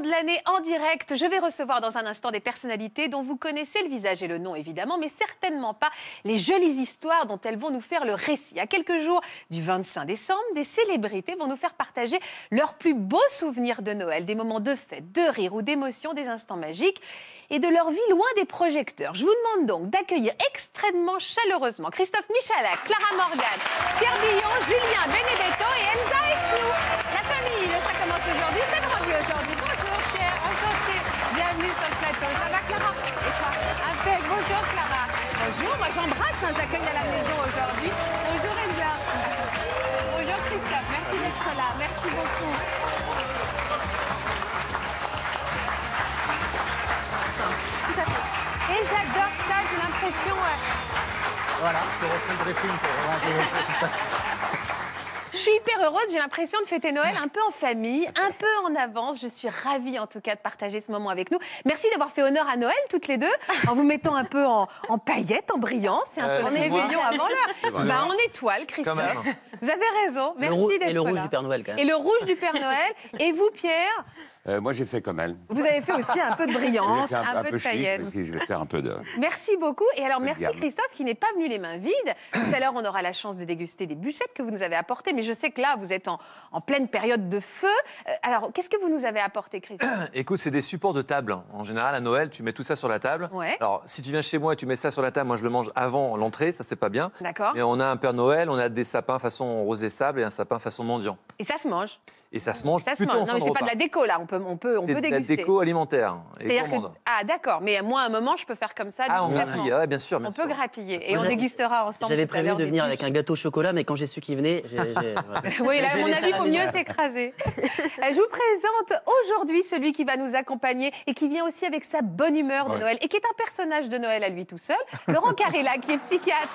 de l'année en direct, je vais recevoir dans un instant des personnalités dont vous connaissez le visage et le nom évidemment, mais certainement pas les jolies histoires dont elles vont nous faire le récit. À quelques jours du 25 décembre, des célébrités vont nous faire partager leurs plus beaux souvenirs de Noël, des moments de fête, de rire ou d'émotion, des instants magiques et de leur vie loin des projecteurs. Je vous demande donc d'accueillir extrêmement chaleureusement Christophe Michalak, Clara Morgan, Pierre Billon, Julien Benedetto et Elsa Esnou. La famille, le ça commence aujourd'hui. Voilà, c'est refait le briefing pour choses. Je suis hyper heureuse, j'ai l'impression de fêter Noël un peu en famille, un peu en avance. Je suis ravie en tout cas de partager ce moment avec nous. Merci d'avoir fait honneur à Noël toutes les deux, en vous mettant un peu en, en paillettes, en brillance. C'est un Euh, peu en réveillon avant l'heure. Bah, en étoile, Christophe. Vous avez raison, merci d'être et le rouge là. du Père Noël, quand même. Et le rouge du Père Noël. Et vous, Pierre, Euh, moi, j'ai fait comme elle. vous avez fait aussi un peu de brillance, un, peu de chic, paillettes. je vais faire un peu de. Merci beaucoup. Et alors, merci. Christophe qui n'est pas venu les mains vides. Tout à l'heure, on aura la chance de déguster des bûchettes que vous nous avez apportées. Mais je sais que là, vous êtes en, en pleine période de feu. Euh, alors, qu'est-ce que vous nous avez apporté, Christophe Écoute, c'est des supports de table. En général, à Noël, tu mets tout ça sur la table. Ouais. Alors, si tu viens chez moi et tu mets ça sur la table, moi je le mange avant l'entrée, ça c'est pas bien. D'accord. Mais on a un Père Noël, on a des sapins façon rose et sable et un sapin façon mendiant. Et ça se mange. Et ça se mange Ça se plutôt mange. en Non, mais c'est pas de la déco, là. On peut, on peut, on C'est peut de la déguster. déco alimentaire C'est-à-dire que. Ah, d'accord. Mais moi, à un moment, je peux faire comme ça. Ah, on grappille, ah, bien sûr. Bien On sûr. peut grappiller. Et on dégustera ensemble. J'avais prévu de venir avec un gâteau au chocolat, mais quand j'ai su qu'il venait, j'ai. j'ai- voilà. Oui, là, à mon avis, il faut mieux s'écraser. Je vous présente aujourd'hui celui qui va nous accompagner et qui vient aussi avec sa bonne humeur de Noël et qui est un personnage de Noël à lui tout seul, Laurent Carilla, qui est psychiatre.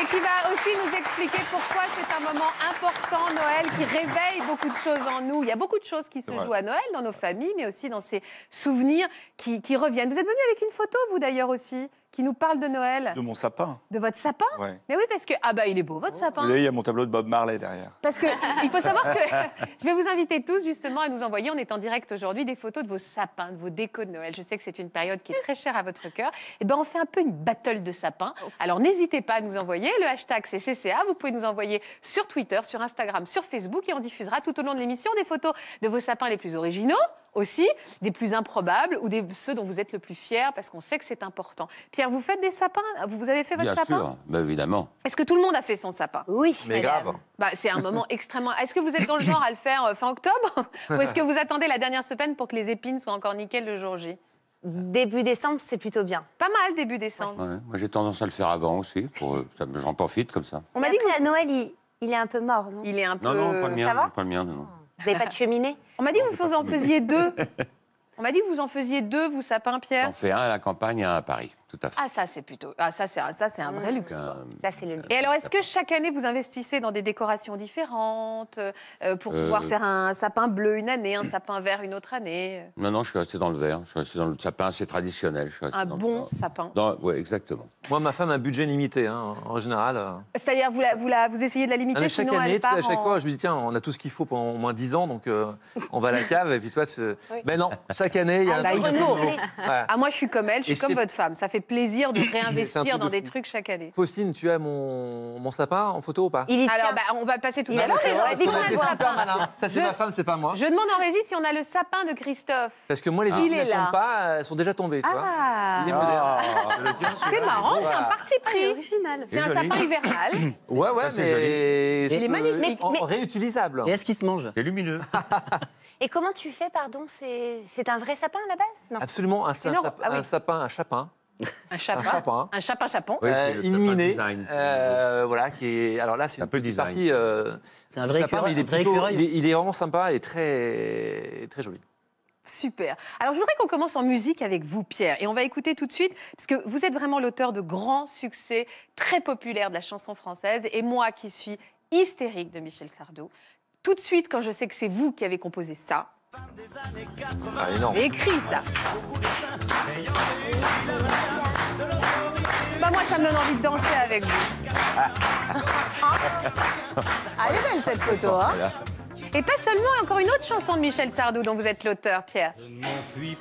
Et qui va aussi nous expliquer pourquoi c'est un moment important, Noël, qui réveille beaucoup de choses en nous. Il y a beaucoup de choses qui se jouent à Noël, dans nos familles, mais aussi dans ces souvenirs qui, qui reviennent. Vous êtes venu avec une photo, vous d'ailleurs aussi, qui nous parle de Noël, De mon sapin. de votre sapin Ouais. Mais oui, parce que, ah bah il est beau, votre sapin. Vous voyez, il y a mon tableau de Bob Marley derrière. Parce que il faut savoir que je vais vous inviter tous justement à nous envoyer, on est en direct aujourd'hui, des photos de vos sapins, de vos décos de Noël. Je sais que c'est une période qui est très chère à votre cœur. Et ben on fait un peu une battle de sapins. Alors n'hésitez pas à nous envoyer. Le hashtag c'est CCA. Vous pouvez nous envoyer sur Twitter, sur Instagram, sur Facebook et on diffusera tout au long de l'émission des photos de vos sapins les plus originaux aussi, des plus improbables ou des, ceux dont vous êtes le plus fier parce qu'on sait que c'est important. Pierre, vous faites des sapins? Vous avez fait votre Bien sapin? sûr, bah, évidemment. Est-ce que tout le monde a fait son sapin? Oui, Mais grave. bah, c'est un moment extrêmement. Est-ce que vous êtes dans le genre à le faire euh, fin octobre? Ou est-ce que vous attendez la dernière semaine pour que les épines soient encore nickel le jour J? Début décembre, c'est plutôt bien. Pas mal début décembre. Ouais, moi, j'ai tendance à le faire avant aussi. Pour, euh, j'en profite comme ça. On m'a dit que à Noël, il, il est un peu mort, non? Il est un peu. Non, non, pas le mien. ça va? non, pas le mien, non, non. Vous n'avez pas de cheminée On m'a dit que vous en faisiez deux. On m'a dit que vous en faisiez deux, vous sapin Pierre. J'en fais un à la campagne et un à Paris, tout à fait. Ah ça c'est plutôt. Ah ça c'est un, ça c'est un vrai luxe. Euh, quoi. Ça, c'est le Et alors, est-ce que chaque année, vous investissez dans des décorations différentes euh, pour Euh, pouvoir faire un sapin bleu une année, un sapin vert une autre année Non, non, je suis resté dans le vert. Je suis resté dans le sapin assez traditionnel. Je suis resté Un dans bon sapin. dans- ouais, exactement. Moi, ma femme a un budget limité, hein, en général. euh. C'est-à-dire, vous, la, vous, la, vous essayez de la limiter Ah, mais chaque sinon année, elle part à chaque en- fois, je lui dis tiens, on a tout ce qu'il faut pendant au moins 10 ans, donc euh, on va à la cave et puis toi, mais non, chaque année, il y a Ah, un bah, truc. Ouais. Ah, moi, je suis comme elle, je Et suis comme votre femme. Ça fait plaisir de réinvestir truc dans de des fou. trucs chaque année. Faustine, tu as mon, mon sapin en photo ou pas Il y Alors, tient. bah, on va passer tout à l'heure. sapin. sapin. Ça, c'est ma femme, c'est pas moi. Je demande en régie si on a le sapin de Christophe. Parce que moi, les épines est ne tombent pas, elles sont déjà tombées, tu vois. Ah Il est moderne. Ah, C'est marrant, c'est un parti pris. original. C'est un sapin hivernal. Ouais, ouais, mais... Il est magnifique. Réutilisable. Et est-ce qu'il se mange C'est lumineux. Et comment tu fais, pardon C'est c'est un vrai sapin à la base? Non. Absolument, un, sa- énorme. sap- Ah oui. un sapin, un chapin. Un chapin. Un chapin. Un chapin chapon. Oui, euh, c'est le sapin illuminé, design, c'est euh, voilà, qui est. Alors là, c'est Un peu design. partie. euh, C'est un vrai mais il est, vrai plutôt- il est- il est vraiment sympa et très, très joli. Super. Alors, je voudrais qu'on commence en musique avec vous, Pierre. Et on va écouter tout de suite, parce que vous êtes vraiment l'auteur de grands succès très populaires de la chanson française. Et moi, qui suis hystérique de Michel Sardou, tout de suite, quand je sais que c'est vous qui avez composé ça, Ah, énorme. écrit ça. Bah moi, ça me donne envie de danser avec vous. Ah, elle est belle cette photo, hein. Et pas seulement, encore une autre chanson de Michel Sardou dont vous êtes l'auteur, Pierre.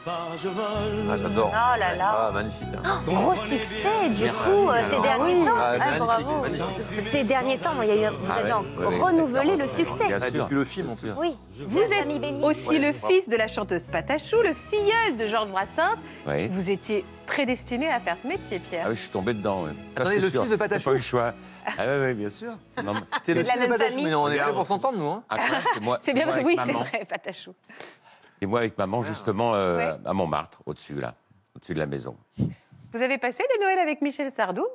Ah, j'adore. Oh là là. Ah, magnifique. hein. Gros succès, du coup, euh, ces derniers temps. Ah, Ah, bravo. Ces derniers temps, il y a eu- vous Ah avez ouais, en- ouais, ouais. renouvelé le succès. Bien sûr. depuis le film, en plus. Oui. Vous êtes aussi Ouais, le bravo. fils de la chanteuse Patachou, le filleul de Georges Brassens. Oui. Vous étiez prédestiné à faire ce métier, Pierre. Ah oui, je suis tombé dedans. Ouais. Attendez, c'est le sûr. fils de Patachou pas eu le choix. Ah oui, oui, bien sûr. Non, mais- C'est le de la fils de même Patachou, famille. mais on est fait pour s'entendre, nous. Hein. C'est moi. C'est bien, moi avec oui, c'est maman. vrai, Patachou. Et moi avec maman, justement, euh, Ouais. à Montmartre, au-dessus, là, au-dessus de la maison. Vous avez passé des Noëls avec Michel Sardou?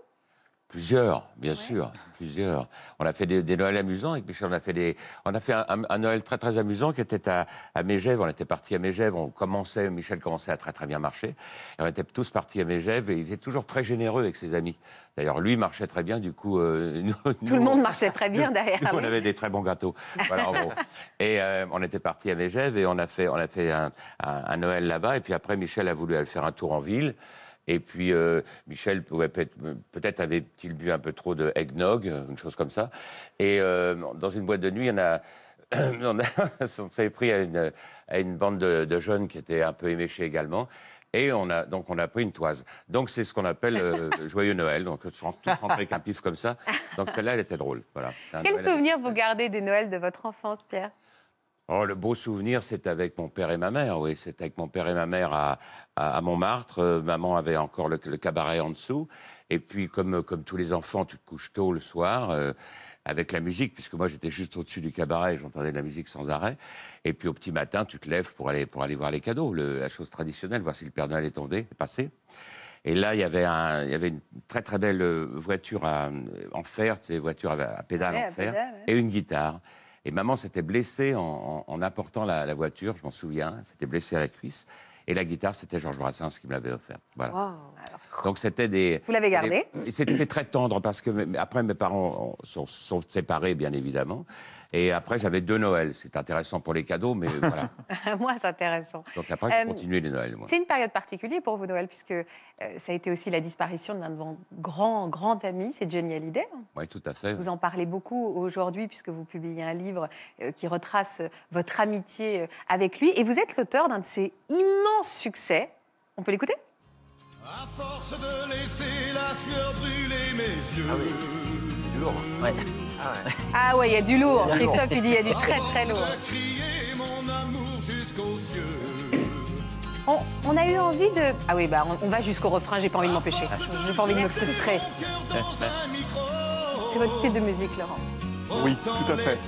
Plusieurs, bien sûr, plusieurs. On a fait des, des Noëls amusants avec Michel. On a fait, des, on a fait un, un- un Noël très très amusant qui était à, à Mégève. On était partis à Mégève. On commençait, Michel commençait à très très bien marcher. Et on était tous partis à Mégève et il était toujours très généreux avec ses amis. D'ailleurs, lui marchait très bien. Du coup, euh, nous- Tout le monde marchait très bien derrière. Nous, on avait des très bons gâteaux. Voilà, en gros. Et euh, on était partis à Mégève et on a fait, on a fait un, un- un Noël là-bas. Et puis après, Michel a voulu aller faire un tour en ville. Et puis, euh, Michel peut-être, avait-il bu un peu trop de eggnog, une chose comme ça. Et euh, dans une boîte de nuit, on a, s'est pris à une, à une bande de, de jeunes qui étaient un peu éméchés également. Et on a, donc on a pris une toise. Donc c'est ce qu'on appelle euh, Joyeux Noël. Donc tous rentrés avec un pif comme ça. Donc celle-là, elle était drôle. Voilà. Quel Noël avec- souvenir vous gardez des Noëls de votre enfance, Pierre? Oh, le beau souvenir, c'est avec mon père et ma mère, oui. C'est avec mon père et ma mère à, à, à Montmartre. Euh, maman avait encore le, le cabaret en dessous. Et puis, comme, comme tous les enfants, tu te couches tôt le soir. euh, avec la musique, puisque moi j'étais juste au-dessus du cabaret, j'entendais de la musique sans arrêt. Et puis au petit matin, tu te lèves pour aller, pour aller voir les cadeaux, le- la chose traditionnelle, voir si le Père Noël est tombé, est passé. Et là, il y avait, un, il y avait une très très belle euh, voiture à- en fer, tu sais, voiture à, pédale Ouais, en fer, pédale, ouais. et une guitare. Et maman s'était blessée en, apportant la, voiture, je m'en souviens, s'était blessée à la cuisse. Et la guitare, c'était Georges Brassens qui me l'avait offerte. Voilà. Donc c'était des. Vous l'avez et C'était très tendre parce que après mes parents ont- sont, sont séparés bien évidemment. Et après j'avais deux Noëls. C'est intéressant pour les cadeaux, mais voilà. Moi, c'est intéressant. Donc après j'ai Euh, continué les Noëls. C'est une période particulière pour vous, Noël, puisque euh, ça a été aussi la disparition d'un de vos grands, grands amis, c'est Johnny Hallyday. Oui, tout à fait. Vous en parlez beaucoup aujourd'hui, puisque vous publiez un livre euh, qui retrace euh, votre amitié avec lui. Et vous êtes l'auteur d'un de ses immenses succès. On peut l'écouter? À force de laisser la sueur brûler mes yeux. Ouais. Ah ouais, il y a du lourd. Christophe, il dit il y a du très très lourd. De crier mon amour jusqu'aux cieux. On, on a eu envie de... Ah oui, bah on, on va jusqu'au refrain, j'ai pas envie de m'empêcher. J'ai pas envie de me frustrer. C'est votre style de musique, Laurent. Oui, tout à fait.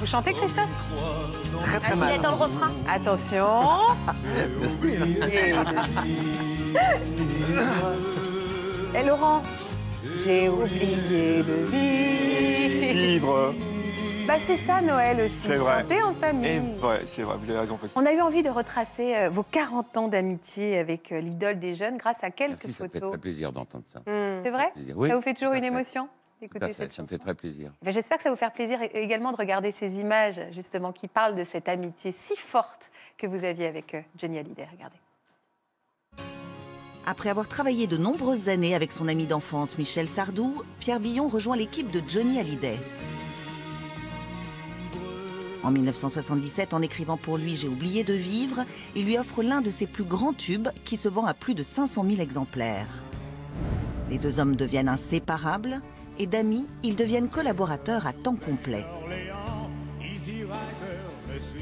Vous chantez, Christophe Très très Il mal. est dans le refrain. Attention. Merci. Et Laurent J'ai oublié de vivre. Vivre. Bah c'est ça Noël aussi. C'est vrai. Chanter en famille. Ouais, c'est vrai, vous avez raison, Faustine. On a eu envie de retracer euh, vos 40 ans d'amitié avec euh, l'idole des jeunes grâce à quelques Merci, ça me fait photos. très plaisir d'entendre ça. C'est vrai? plaisir. Oui, Ça vous fait toujours une fait. émotion? Fait, ça me fait très plaisir. Ben, J'espère que ça va vous faire plaisir également de regarder ces images justement qui parlent de cette amitié si forte que vous aviez avec euh, Johnny Hallyday. Regardez. Après avoir travaillé de nombreuses années avec son ami d'enfance Michel Sardou, Pierre Villon rejoint l'équipe de Johnny Hallyday. En 1977, en écrivant pour lui J'ai oublié de vivre, il lui offre l'un de ses plus grands tubes qui se vend à plus de 500 000 exemplaires. Les deux hommes deviennent inséparables et d'amis, ils deviennent collaborateurs à temps complet.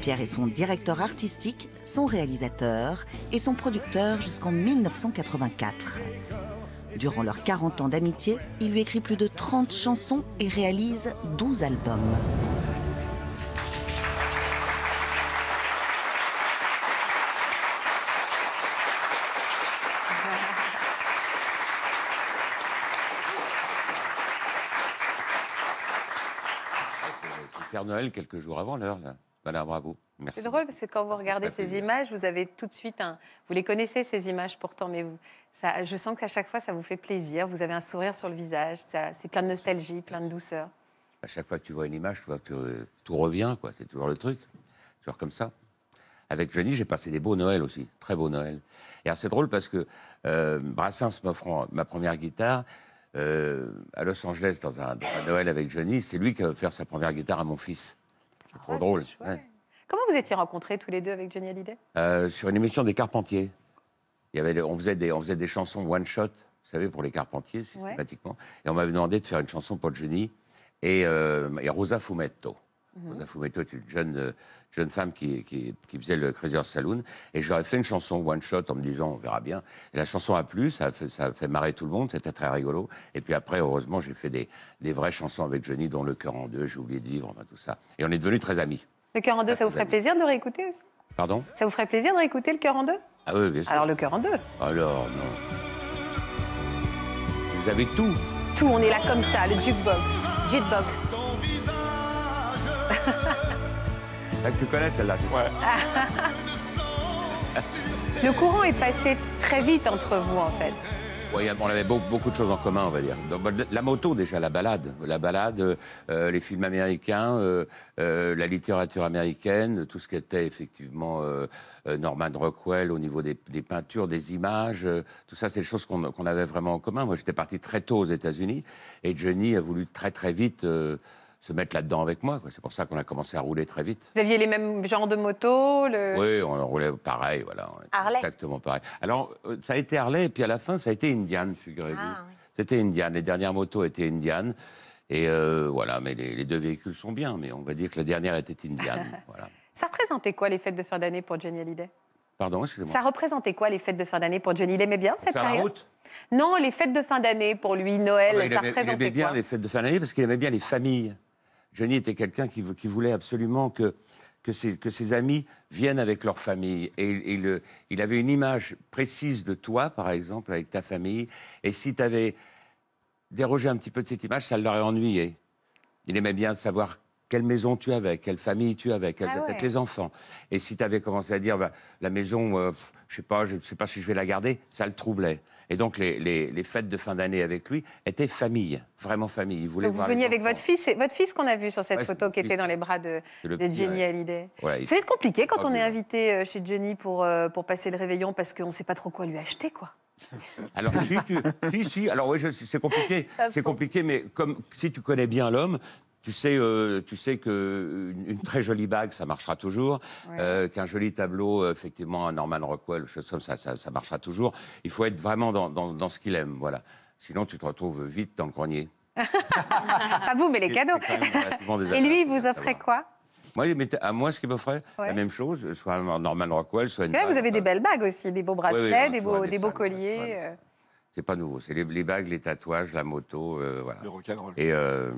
Pierre est son directeur artistique, son réalisateur et son producteur jusqu'en 1984. Durant leurs 40 ans d'amitié, il lui écrit plus de 30 chansons et réalise 12 albums. Père Noël quelques jours avant l'heure, là. Voilà, bravo. Merci. C'est drôle parce que quand vous regardez ces plaisir. images, vous avez tout de suite un. Vous les connaissez ces images pourtant, mais vous, ça, je sens qu'à chaque fois ça vous fait plaisir. Vous avez un sourire sur le visage. ça- C'est plein de nostalgie, plein de douceur. À chaque fois que tu vois une image, tu vois que euh, tout revient, quoi. C'est toujours le truc. Toujours comme ça. Avec Johnny, j'ai passé des beaux Noëls aussi, très beaux Noëls. Et alors, c'est drôle parce que euh, Brassens m'offrant ma première guitare, euh, à Los Angeles dans un, dans un Noël avec Johnny. C'est lui qui a offert sa première guitare à mon fils. C'est trop drôle. ouais. Comment vous étiez rencontrés tous les deux avec Johnny Hallyday? Euh, sur une émission des Carpentiers. Il y avait, on, faisait des, on faisait des chansons one shot, vous savez, pour les Carpentiers systématiquement. Et on m'avait demandé de faire une chanson pour Johnny et, euh, et Rosa Fumetto. Rosa Fumetto est une jeune, euh, jeune femme qui, qui, qui faisait le Crazy Saloon. Et j'aurais fait une chanson one shot en me disant, on verra bien. Et la chanson a plu, ça a fait, ça a fait marrer tout le monde, c'était très rigolo. Et puis après, heureusement, j'ai fait des, des vraies chansons avec Johnny, dont Le cœur en deux, J'ai oublié de vivre, enfin tout ça. Et on est devenus très amis. Le cœur en deux, ça vous ferait plaisir de le réécouter aussi? Pardon? Ça vous ferait plaisir de réécouter le cœur en deux? Ah oui, bien sûr. Alors le cœur en deux. Alors, non. Vous avez tout. Tout, on est là comme ça, le jukebox. Jukebox. Ah, tu connais celle-là, c'est ça Le courant est passé très vite entre vous, en fait. Ouais, on avait beaucoup, beaucoup de choses en commun, on va dire. Bah, La moto, déjà, la balade. La balade, euh, les films américains, euh, euh, la littérature américaine, tout ce qui était effectivement euh, euh, Norman Rockwell au niveau des, des peintures, des images. euh, tout ça, c'est des choses qu'on avait vraiment en commun. Moi, j'étais parti très tôt aux États-Unis et Johnny a voulu très, très vite euh, se mettre là-dedans avec moi. C'est pour ça qu'on a commencé à rouler très vite. Vous aviez les mêmes genres de motos le... Oui, on roulait pareil, voilà. Harley. Exactement pareil. Alors, euh, ça a été Harley, et puis à la fin, ça a été Indian, figurez-vous. Ah, oui. C'était Indian. Les dernières motos étaient Indian. Et euh, voilà, mais les, les deux véhicules sont bien, mais on va dire que la dernière était Indian. voilà. Ça représentait quoi les fêtes de fin d'année pour Johnny Hallyday? Pardon, excusez-moi. Ça représentait quoi les fêtes de fin d'année pour Johnny Il aimait bien cette Faire la période route? Non, les fêtes de fin d'année pour lui, Noël, Ah bah, il, ça aimait, il représentait aimait bien quoi? les fêtes de fin d'année parce qu'il aimait bien les familles. Johnny était quelqu'un qui, qui voulait absolument que, ses, amis viennent avec leur famille. Et, le, il avait une image précise de toi, par exemple, avec ta famille. Et si tu avais dérogé un petit peu de cette image, ça l'aurait ennuyé. Il aimait bien savoir quelle maison tu avais, quelle famille tu avais, quels Ah ouais. tes enfants. Et si tu avais commencé à dire, bah, la maison, euh, pff, je sais pas, je ne sais pas si je vais la garder, ça le troublait. Et donc les, les- les fêtes de fin d'année avec lui étaient famille, vraiment famille. Il voulait Donc vous voir les veniez avec enfants. votre fils, et- votre fils qu'on a vu sur cette Ouais, c'est photo qui était dans les bras de, C'est le de petit, Johnny ouais. Hallyday. Il- être compliqué quand Ah, on est invité euh, chez Johnny pour, euh, pour passer le réveillon parce qu'on ne sait pas trop quoi lui acheter, quoi. Alors si, tu, si, si, alors oui, c'est compliqué, c'est compliqué, mais comme si tu connais bien l'homme, tu sais, euh, tu sais que une, une très jolie bague, ça marchera toujours, euh, qu'un joli tableau, euh, effectivement, un Norman Rockwell, chose comme ça, ça, ça marchera toujours. Il faut être vraiment dans, dans- dans ce qu'il aime, voilà. Sinon, tu te retrouves vite dans le grenier. Pas vous, mais les cadeaux. Même Et lui, il vous offrait quoi? Moi, à moi, ce qu'il m'offrait, Ouais. la même chose, soit un Norman Rockwell, soit une. Là, vous avez des belles bagues aussi, des beaux bracelets, des, beaux, un des beaux colliers. ouais. euh. C'est pas nouveau, c'est les, les bagues, les tatouages, la moto, euh, voilà. Le rock'n'roll. Et, euh,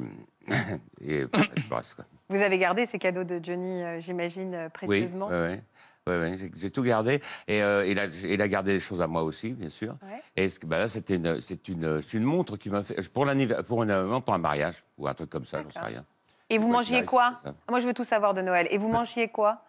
et je. Vous avez gardé ces cadeaux de Johnny, euh, j'imagine, euh, Oui, précieusement. ouais. Ouais, ouais, j'ai- tout gardé. Et euh, il, a, il a gardé les choses à moi aussi, bien sûr. Ouais. Et bah là, c'était une, c'est une, montre qui m'a fait. Pour, pour, une- pour un mariage ou un truc comme ça, j'en sais rien. Et vous mangiez quoi Moi, je veux tout savoir de Noël. Et vous mangiez quoi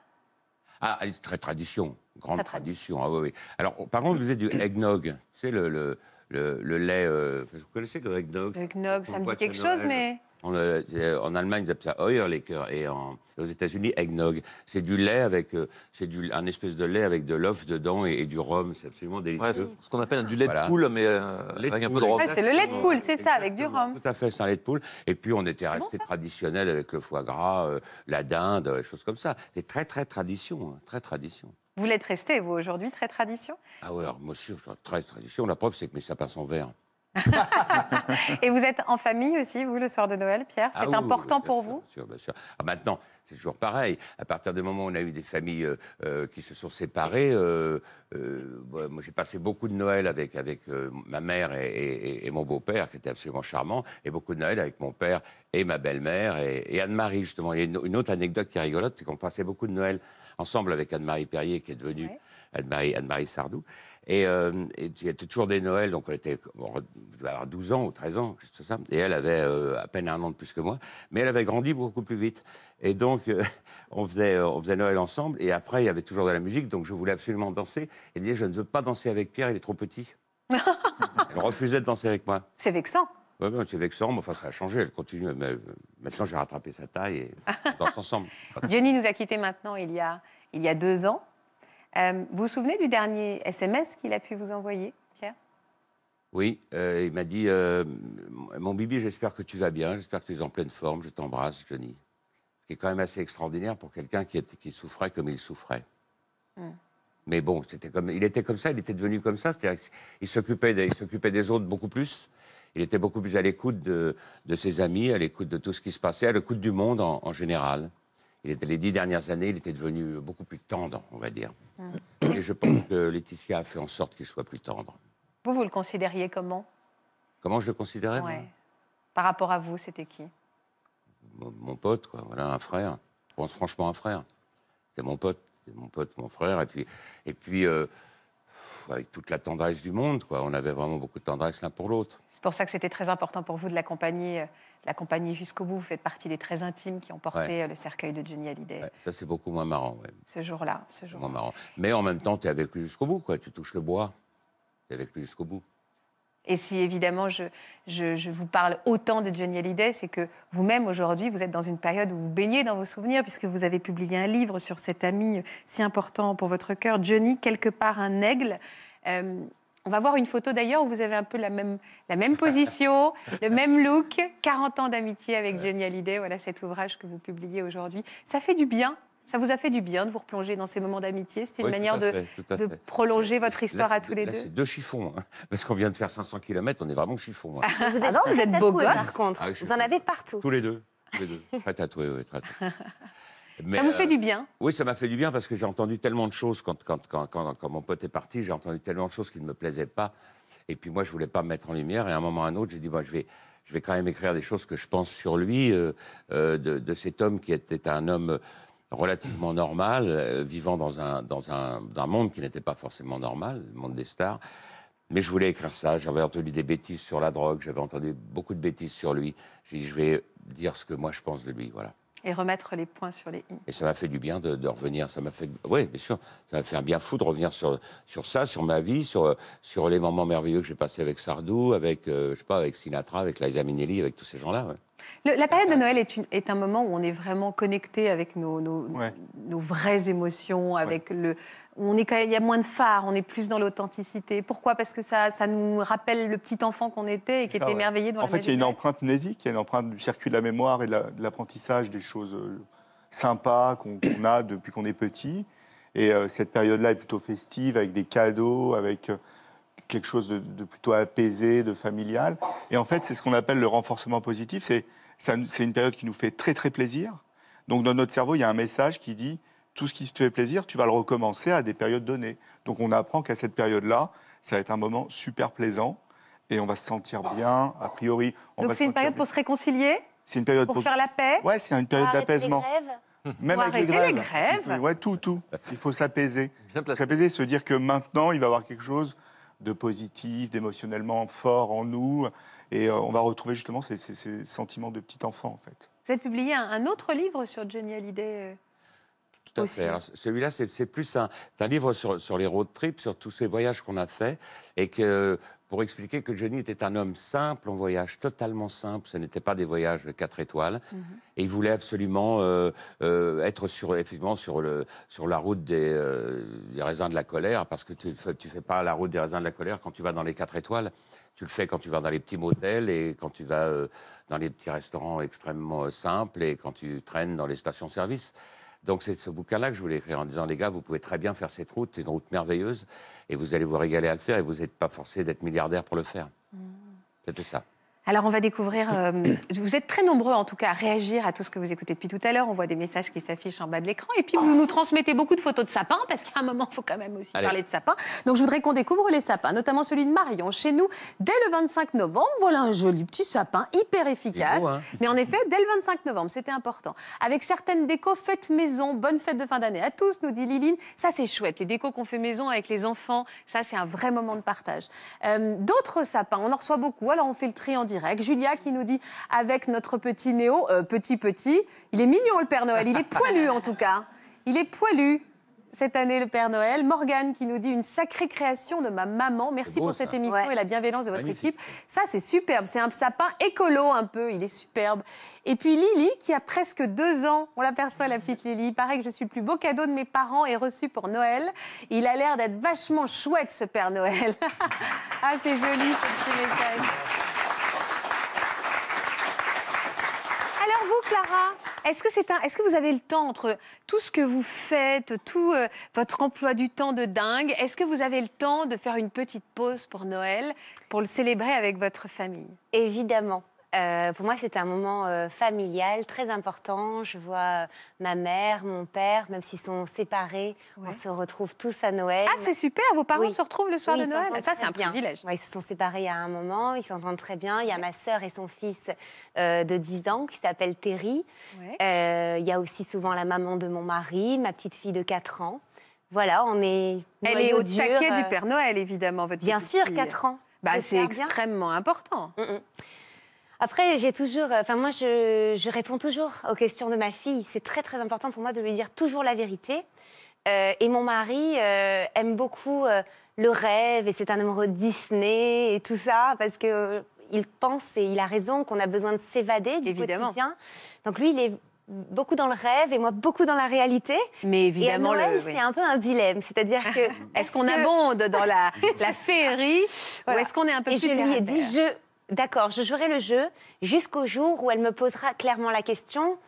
Ah, très tradition, grande Très tradition. Ah, oui, oui. Alors, par contre, vous faisait du eggnog. Tu sais, le, le, le, le lait. euh, vous connaissez le eggnog? Le Gnog, ça me dit quelque Noël. chose, mais... En, euh, c'est- en Allemagne, ils appellent ça Eierlikör et en, aux États-Unis, eggnog. C'est du lait avec, euh, c'est du, un espèce de lait avec de l'œuf dedans et, et du rhum. C'est absolument Ouais, délicieux. c'est ce qu'on appelle du lait Voilà. de poule, mais euh, avec un peu de rhum. Ouais, c'est le lait de poule, c'est ça, avec du rhum. Tout à fait, c'est un lait de poule. Et puis on était bon, resté ça traditionnel avec le foie gras, euh, la dinde, des choses comme ça. C'est très très tradition, hein, très tradition. Vous l'êtes resté, vous, aujourd'hui, très tradition? Ah ouais, alors, moi aussi, je suis très tradition. La preuve, c'est que mes sapins sont verts. Et vous êtes en famille aussi, vous, le soir de Noël, Pierre? C'est Ah oui, important oui, pour sûr, vous? bien sûr, bien sûr. Ah, maintenant, c'est toujours pareil. À partir du moment où on a eu des familles euh, euh, qui se sont séparées, euh, euh, moi j'ai passé beaucoup de Noël avec, avec ma mère et, et- et mon beau-père, qui était absolument charmant, et beaucoup de Noël avec mon père et ma belle-mère et, et Anne-Marie, justement. Il y a une, une autre anecdote qui est rigolote, c'est qu'on passait beaucoup de Noël ensemble avec Anne-Marie Perrier, qui est devenue Ouais. Anne-Marie, Anne-Marie Sardou. Et, euh, et il y avait toujours des Noëls, donc on était, bon, je devais avoir 12 ans ou 13 ans, comme ça. Et elle avait euh, à peine un an de plus que moi, mais elle avait grandi beaucoup plus vite. Et donc, euh, on, faisait, on faisait Noël ensemble, et après, il y avait toujours de la musique, donc je voulais absolument danser. Et elle disait, je ne veux pas danser avec Pierre, il est trop petit. elle refusait de danser avec moi. C'est vexant. Ouais, c'est vexant, mais enfin, ça a changé, elle continue. Mais, maintenant, j'ai rattrapé sa taille et on danse ensemble. Johnny nous a quittés maintenant il y a, il y a deux ans. Euh, vous vous souvenez du dernier SMS qu'il a pu vous envoyer, Pierre? Oui, euh, il m'a dit euh, Mon Bibi, j'espère que tu vas bien, j'espère que tu es en pleine forme, je t'embrasse, Johnny. Ce qui est quand même assez extraordinaire pour quelqu'un qui, souffrait comme il souffrait. Mais bon, c'était comme, il était comme ça, il était devenu comme ça, c'est-à-dire qu'il s'occupait des, il s'occupait des autres beaucoup plus. Il était beaucoup plus à l'écoute de, de ses amis, à l'écoute de tout ce qui se passait, à l'écoute du monde en, en général. Il était, les dix dernières années, il était devenu beaucoup plus tendre, on va dire. Et je pense que Laetitia a fait en sorte qu'il soit plus tendre. Vous, vous le considériez comment? Comment je le considérais? Ouais. Par rapport à vous, c'était qui? Mon, mon pote, quoi. Voilà, un frère. Je pense franchement un frère. C'est mon pote, c'est mon pote, mon frère. Et puis, et puis euh, avec toute la tendresse du monde, quoi. On avait vraiment beaucoup de tendresse l'un pour l'autre. C'est pour ça que c'était très important pour vous de l'accompagner, euh, l'accompagner jusqu'au bout. Vous faites partie des très intimes qui ont porté Ouais. euh, le cercueil de Johnny Hallyday Ouais, ça, c'est beaucoup moins marrant, ouais. ce jour-là. Ce jour moins marrant. Mais en même temps, tu es avec lui jusqu'au bout, quoi. Tu touches le bois. Tu es avec lui jusqu'au bout. Et si évidemment je, je, je vous parle autant de Johnny Hallyday, c'est que vous-même aujourd'hui, vous êtes dans une période où vous baignez dans vos souvenirs, puisque vous avez publié un livre sur cet ami si important pour votre cœur, Johnny, quelque part un aigle. Euh, on va voir une photo d'ailleurs où vous avez un peu la même, la même position, le même look, 40 ans d'amitié avec Johnny Hallyday. Voilà cet ouvrage que vous publiez aujourd'hui. Ça fait du bien. Ça vous a fait du bien de vous replonger dans ces moments d'amitié? C'est une Oui, manière de, prolonger votre histoire Là, à tous les là, deux. c'est deux chiffons. hein. Parce qu'on vient de faire 500 km, on est vraiment chiffons. hein. Vous êtes, Ah non, vous êtes beau tatoués, gosse. par contre. Ah vous en beau. avez partout. Tous les deux. Tous les deux. Très tatoués, oui, très tatoués. Mais, Ça vous euh, fait du bien? Oui, ça m'a fait du bien parce que j'ai entendu tellement de choses quand, quand, quand, quand, quand mon pote est parti. J'ai entendu tellement de choses qui ne me plaisaient pas. Et puis moi, je voulais pas me mettre en lumière. Et à un moment ou à un autre, j'ai dit, moi, je vais, je vais quand même écrire des choses que je pense sur lui, euh, euh, de, de cet homme qui était un homme relativement normal, euh, vivant dans un, dans, un, dans un monde qui n'était pas forcément normal, le monde des stars. Mais je voulais écrire ça. J'avais entendu des bêtises sur la drogue. J'avais entendu beaucoup de bêtises sur lui. J'ai dit, je vais dire ce que moi je pense de lui. Voilà. Et remettre les points sur les i. Et ça m'a fait du bien de, revenir. Ça m'a fait, oui, bien sûr, ça m'a fait un bien fou de revenir sur, ça, sur ma vie, sur, les moments merveilleux que j'ai passés avec Sardou, avec, euh, je sais pas, avec Sinatra, avec Liza Minnelli, avec tous ces gens-là. Le- la période de Noël est, une- est un moment où on est vraiment connecté avec nos, nos, Ouais. nos vraies émotions, avec le. On est quand même- il y a moins de phare, on est plus dans l'authenticité. Pourquoi? Parce que ça, ça nous rappelle le petit enfant qu'on était et qui ça, était ouais. émerveillé devant En la fait, il y a une empreinte mnésique, il y a une empreinte du circuit de la mémoire et de la- de l'apprentissage des choses euh, sympas qu'on qu'on a depuis qu'on est petit. Et euh, cette période-là est plutôt festive, avec des cadeaux, avec euh, quelque chose de, de plutôt apaisé, de familial. Et en fait, c'est ce qu'on appelle le renforcement positif. C'est ça- c'est une période qui nous fait très, très plaisir. Donc, dans notre cerveau, il y a un message qui dit tout ce qui te fait plaisir, tu vas le recommencer à des périodes données. Donc, on apprend qu'à cette période-là, ça va être un moment super plaisant et on va se sentir bien, a priori. on va Donc se c'est une période bien. pour se réconcilier, C'est une période pour faire la paix. Ouais, c'est une période d'apaisement. Même Pour avec les arrêter grèves. les grèves. Ouais, tout, tout. Il faut s'apaiser. S'apaiser, se dire que maintenant, il va y avoir quelque chose de positif, d'émotionnellement fort en nous. Et euh, on va retrouver justement ces, ces- ces sentiments de petit enfant, en fait. Vous avez publié un, un autre livre sur Johnny Hallyday. euh, Tout à fait. Alors, Celui-là, c'est c'est plus un, c'est un livre sur, sur les road trips, sur tous ces voyages qu'on a faits, et que pour expliquer que Johnny était un homme simple en voyage, totalement simple. Ce n'était pas des voyages de quatre étoiles, et il voulait absolument euh, euh, être sur, effectivement sur, le, sur la route des, euh, des raisins de la colère, parce que tu ne fais, pas la route des raisins de la colère quand tu vas dans les quatre étoiles. Tu le fais quand tu vas dans les petits motels et quand tu vas dans les petits restaurants extrêmement simples et quand tu traînes dans les stations-service. Donc c'est ce bouquin-là que je voulais écrire en disant les gars, vous pouvez très bien faire cette route, c'est une route merveilleuse et vous allez vous régaler à le faire et vous n'êtes pas forcé d'être milliardaire pour le faire. C'était ça. Alors, on va découvrir. euh, vous êtes très nombreux, en tout cas, à réagir à tout ce que vous écoutez depuis tout à l'heure. On voit des messages qui s'affichent en bas de l'écran. Et puis, vous nous transmettez beaucoup de photos de sapins, parce qu'à un moment, il faut quand même aussi Allez. parler de sapins. Donc, je voudrais qu'on découvre les sapins, notamment celui de Marion. Chez nous, dès le 25 novembre, voilà un joli petit sapin, hyper efficace. beau, hein Mais en effet, dès le 25 novembre, c'était important. Avec certaines décos faites maison, bonne fête de fin d'année à tous, nous dit Liline. Ça, c'est chouette. Les décos qu'on fait maison avec les enfants, ça, c'est un vrai moment de partage. Euh, D'autres sapins, on en reçoit beaucoup. Alors, on fait le tri en direct. Julia qui nous dit, avec notre petit Néo, euh, petit petit, il est mignon le Père Noël. Il est poilu en tout cas. Il est poilu. cette année le Père Noël. Morgane qui nous dit une sacrée création de ma maman. Merci beau, pour ça. cette émission Ouais. et la bienveillance de votre Magnifique. équipe. Ça, c'est superbe. C'est un sapin écolo un peu. Il est superbe. Et puis Lily qui a presque deux ans. On l'aperçoit, la petite Lily. Il paraît que je suis le plus beau cadeau de mes parents et reçu pour Noël. Il a l'air d'être vachement chouette, ce Père Noël. ah, c'est joli, ce petit message. Alors vous, Clara, est-ce que, un, est-ce que vous avez le temps entre tout ce que vous faites, tout euh, votre emploi du temps de dingue, est-ce que vous avez le temps de faire une petite pause pour Noël, pour le célébrer avec votre famille? Évidemment. Euh, pour moi, c'est un moment euh, familial très important. Je vois euh, ma mère, mon père, même s'ils sont séparés, Ouais. on se retrouve tous à Noël. Ah, c'est super, vos parents Oui. se retrouvent le soir Oui, de Noël. Ça, c'est un bien. privilège. Ouais, ils se sont séparés à un moment, ils s'entendent très bien. Il y a ma sœur et son fils euh, de 10 ans qui s'appelle Terry. Il y a aussi souvent la maman de mon mari, ma petite fille de 4 ans. Voilà, on est. Elle est au dur, taquet du Père Noël, évidemment, votre Bien sûr, fille. 4 ans. Bah, c'est extrêmement important. Mm, mm. Après, j'ai toujours. Enfin, moi, je, je réponds toujours aux questions de ma fille. C'est très, très important pour moi de lui dire toujours la vérité. Euh, et mon mari euh, aime beaucoup euh, le rêve et c'est un amoureux de Disney et tout ça parce que euh, il pense et il a raison qu'on a besoin de s'évader du Évidemment. quotidien. Donc lui, il est beaucoup dans le rêve et moi beaucoup dans la réalité. Mais Et à évidemment, Noël, le, c'est oui. un peu un dilemme, c'est-à-dire que Est-ce qu'on que- abonde dans la, la féerie Voilà. ou est-ce qu'on est un peu Et plus je lui ai dit, je, d'accord, je jouerai le jeu jusqu'au jour où elle me posera clairement la question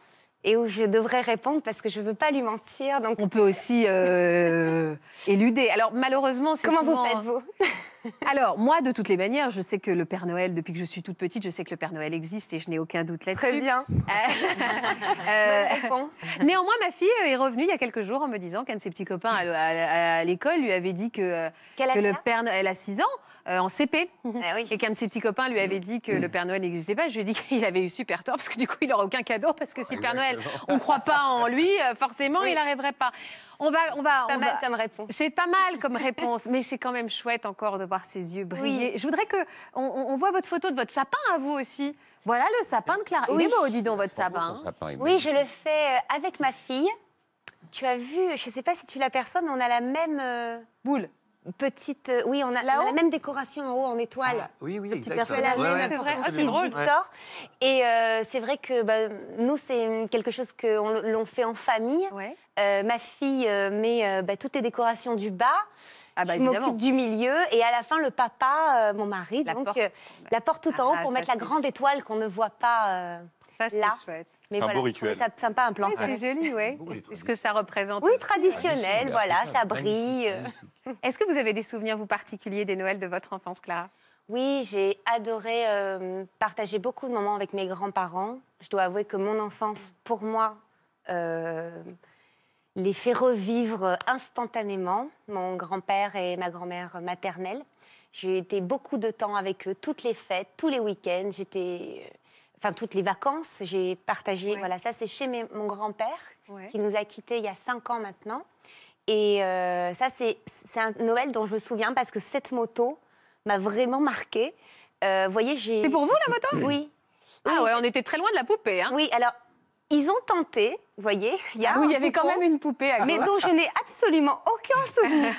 et où je devrais répondre parce que je ne veux pas lui mentir. Donc, On peut aussi euh, éluder. Alors malheureusement, c'est comment souvent- vous faites, vous Alors moi, de toutes les manières, je sais que le Père Noël, depuis que je suis toute petite, je sais que le Père Noël existe et je n'ai aucun doute là-dessus. Très bien. Euh, réponse. néanmoins, ma fille est revenue il y a quelques jours en me disant qu'un de ses petits copains à, l'école lui avait dit que, Quel que âge le Père Noël a 6 ans. Euh, en CP, Ah oui. et qu'un de ses petits copains lui avait dit que le Père Noël n'existait pas. Je lui ai dit qu'il avait eu super tort parce que du coup il n'aurait aucun cadeau parce que si le Père Noël on ne croit pas en lui, euh, forcément Oui. il n'arriverait pas. On va, on va, Pas on mal va- comme réponse. c'est pas mal comme réponse, mais c'est quand même chouette encore de voir ses yeux briller. Je voudrais que on, voit votre photo de votre sapin à vous aussi. Voilà le sapin de Clara. Il Oui. est beau, dis donc, votre sapin. sapin est Oui, je le fais euh, avec ma fille. Tu as vu, je ne sais pas si tu l'aperçois, mais on a la même euh, Boule. Petite. euh, oui, on a, Là-haut on a la même décoration en haut en étoile. Ah, oui, oui, petit exact. personnage, la Ouais, même, c'est vrai. Ah, c'est drôle. Victor. Et euh, c'est vrai que bah, nous, c'est quelque chose que on- l'on fait en famille. Ouais. Euh, ma fille euh, met euh, bah, toutes les décorations du bas. Ah bah je évidemment. m'occupe du milieu. Et à la fin, le papa, euh, mon mari, La donc, porte. euh, la porte tout en Ah, haut pour ça, mettre la grande étoile qu'on ne voit pas. euh, Ça c'est Là. chouette. Mais C'est un voilà, beau rituel. ça sympa, un plan Oui, c'est joli, oui. Est-ce que ça représente Oui, aussi, traditionnel, voilà, ça Magnifique, brille. Est-ce que vous avez des souvenirs vous particuliers des Noëls de votre enfance, Clara? Oui, j'ai adoré euh, partager beaucoup de moments avec mes grands-parents. Je dois avouer que mon enfance, pour moi, euh, les fait revivre instantanément. Mon grand-père et ma grand-mère maternelle. J'ai été beaucoup de temps avec eux, toutes les fêtes, tous les week-ends. J'étais, euh, enfin toutes les vacances. J'ai partagé. Ouais. Voilà, ça c'est chez mes- mon grand-père Ouais. qui nous a quittés il y a cinq ans maintenant. Et euh, ça, c'est un Noël dont je me souviens parce que cette moto m'a vraiment marquée. Euh, vous voyez, j'ai. C'est pour vous la moto Oui. Ah ouais, on était très loin de la poupée. Hein. Oui, alors, ils ont tenté, vous voyez. Il y a Ah oui, il y avait quand même une poupée à Mais dont je n'ai absolument aucun souvenir.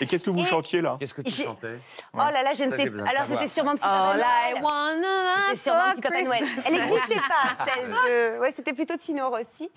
Et qu'est-ce que vous Et- chantiez là? Qu'est-ce que tu chantais? Oh là là, je ne sais pas. Alors, c'était sûrement Petit All Papa I Noël. C'était sûrement for Petit Papa Noël. Elle n'existait pas, celle de... Ouais, c'était plutôt Tino Rossi.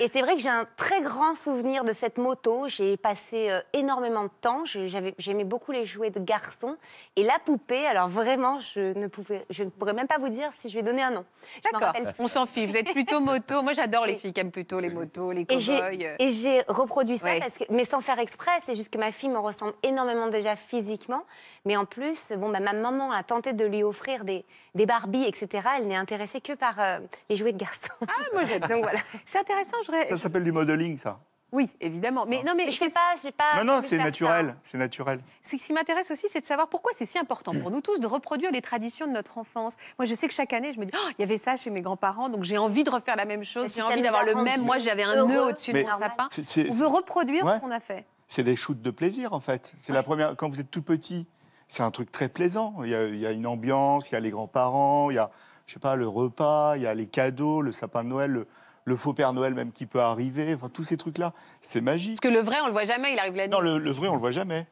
Et c'est vrai que j'ai un très grand souvenir de cette moto. J'ai passé euh, énormément de temps. J'aimais beaucoup les jouets de garçons. Et la poupée, alors vraiment, je ne, pouvais, je ne pourrais même pas vous dire si je lui ai donné un nom. D'accord, on s'en fiche. Vous êtes plutôt moto. Moi, j'adore les filles qui aiment plutôt les motos, les Et j'ai- cow-boys. Et j'ai reproduit ça, Ouais. parce que, mais sans faire exprès. C'est juste que ma fille me ressemble énormément déjà physiquement. Mais en plus, bon, bah, ma maman a tenté de lui offrir des, des Barbies, etc. Elle n'est intéressée que par euh, les jouets de garçons. Ah, moi, j'adore. Donc voilà. C'est intéressant. Je... Ça s'appelle du modeling, ça. Oui, évidemment. Mais non, mais, Mais je c'est- pas, j'ai pas. non, non, c'est naturel. C'est naturel. Ce qui m'intéresse aussi, c'est de savoir pourquoi c'est si important pour nous tous de reproduire les traditions de notre enfance. Moi, je sais que chaque année, je me dis, Oh, il y avait ça chez mes grands-parents, donc j'ai envie de refaire la même chose. J'ai envie d'avoir a le même. Moi, j'avais un nœud au-dessus de mon sapin. C'est- On veut reproduire Ouais. ce qu'on a fait. C'est des shoots de plaisir, en fait. C'est la première. Quand vous êtes tout petit, c'est un truc très plaisant. Il y, a, il y a une ambiance, il y a les grands-parents, il y a, je sais pas, le repas, il y a les cadeaux, le sapin de Noël, le, le faux Père Noël même qui peut arriver, enfin tous ces trucs-là, c'est magique. Parce que le vrai, on le voit jamais, il arrive la nuit. Non, le, le vrai, on le voit jamais.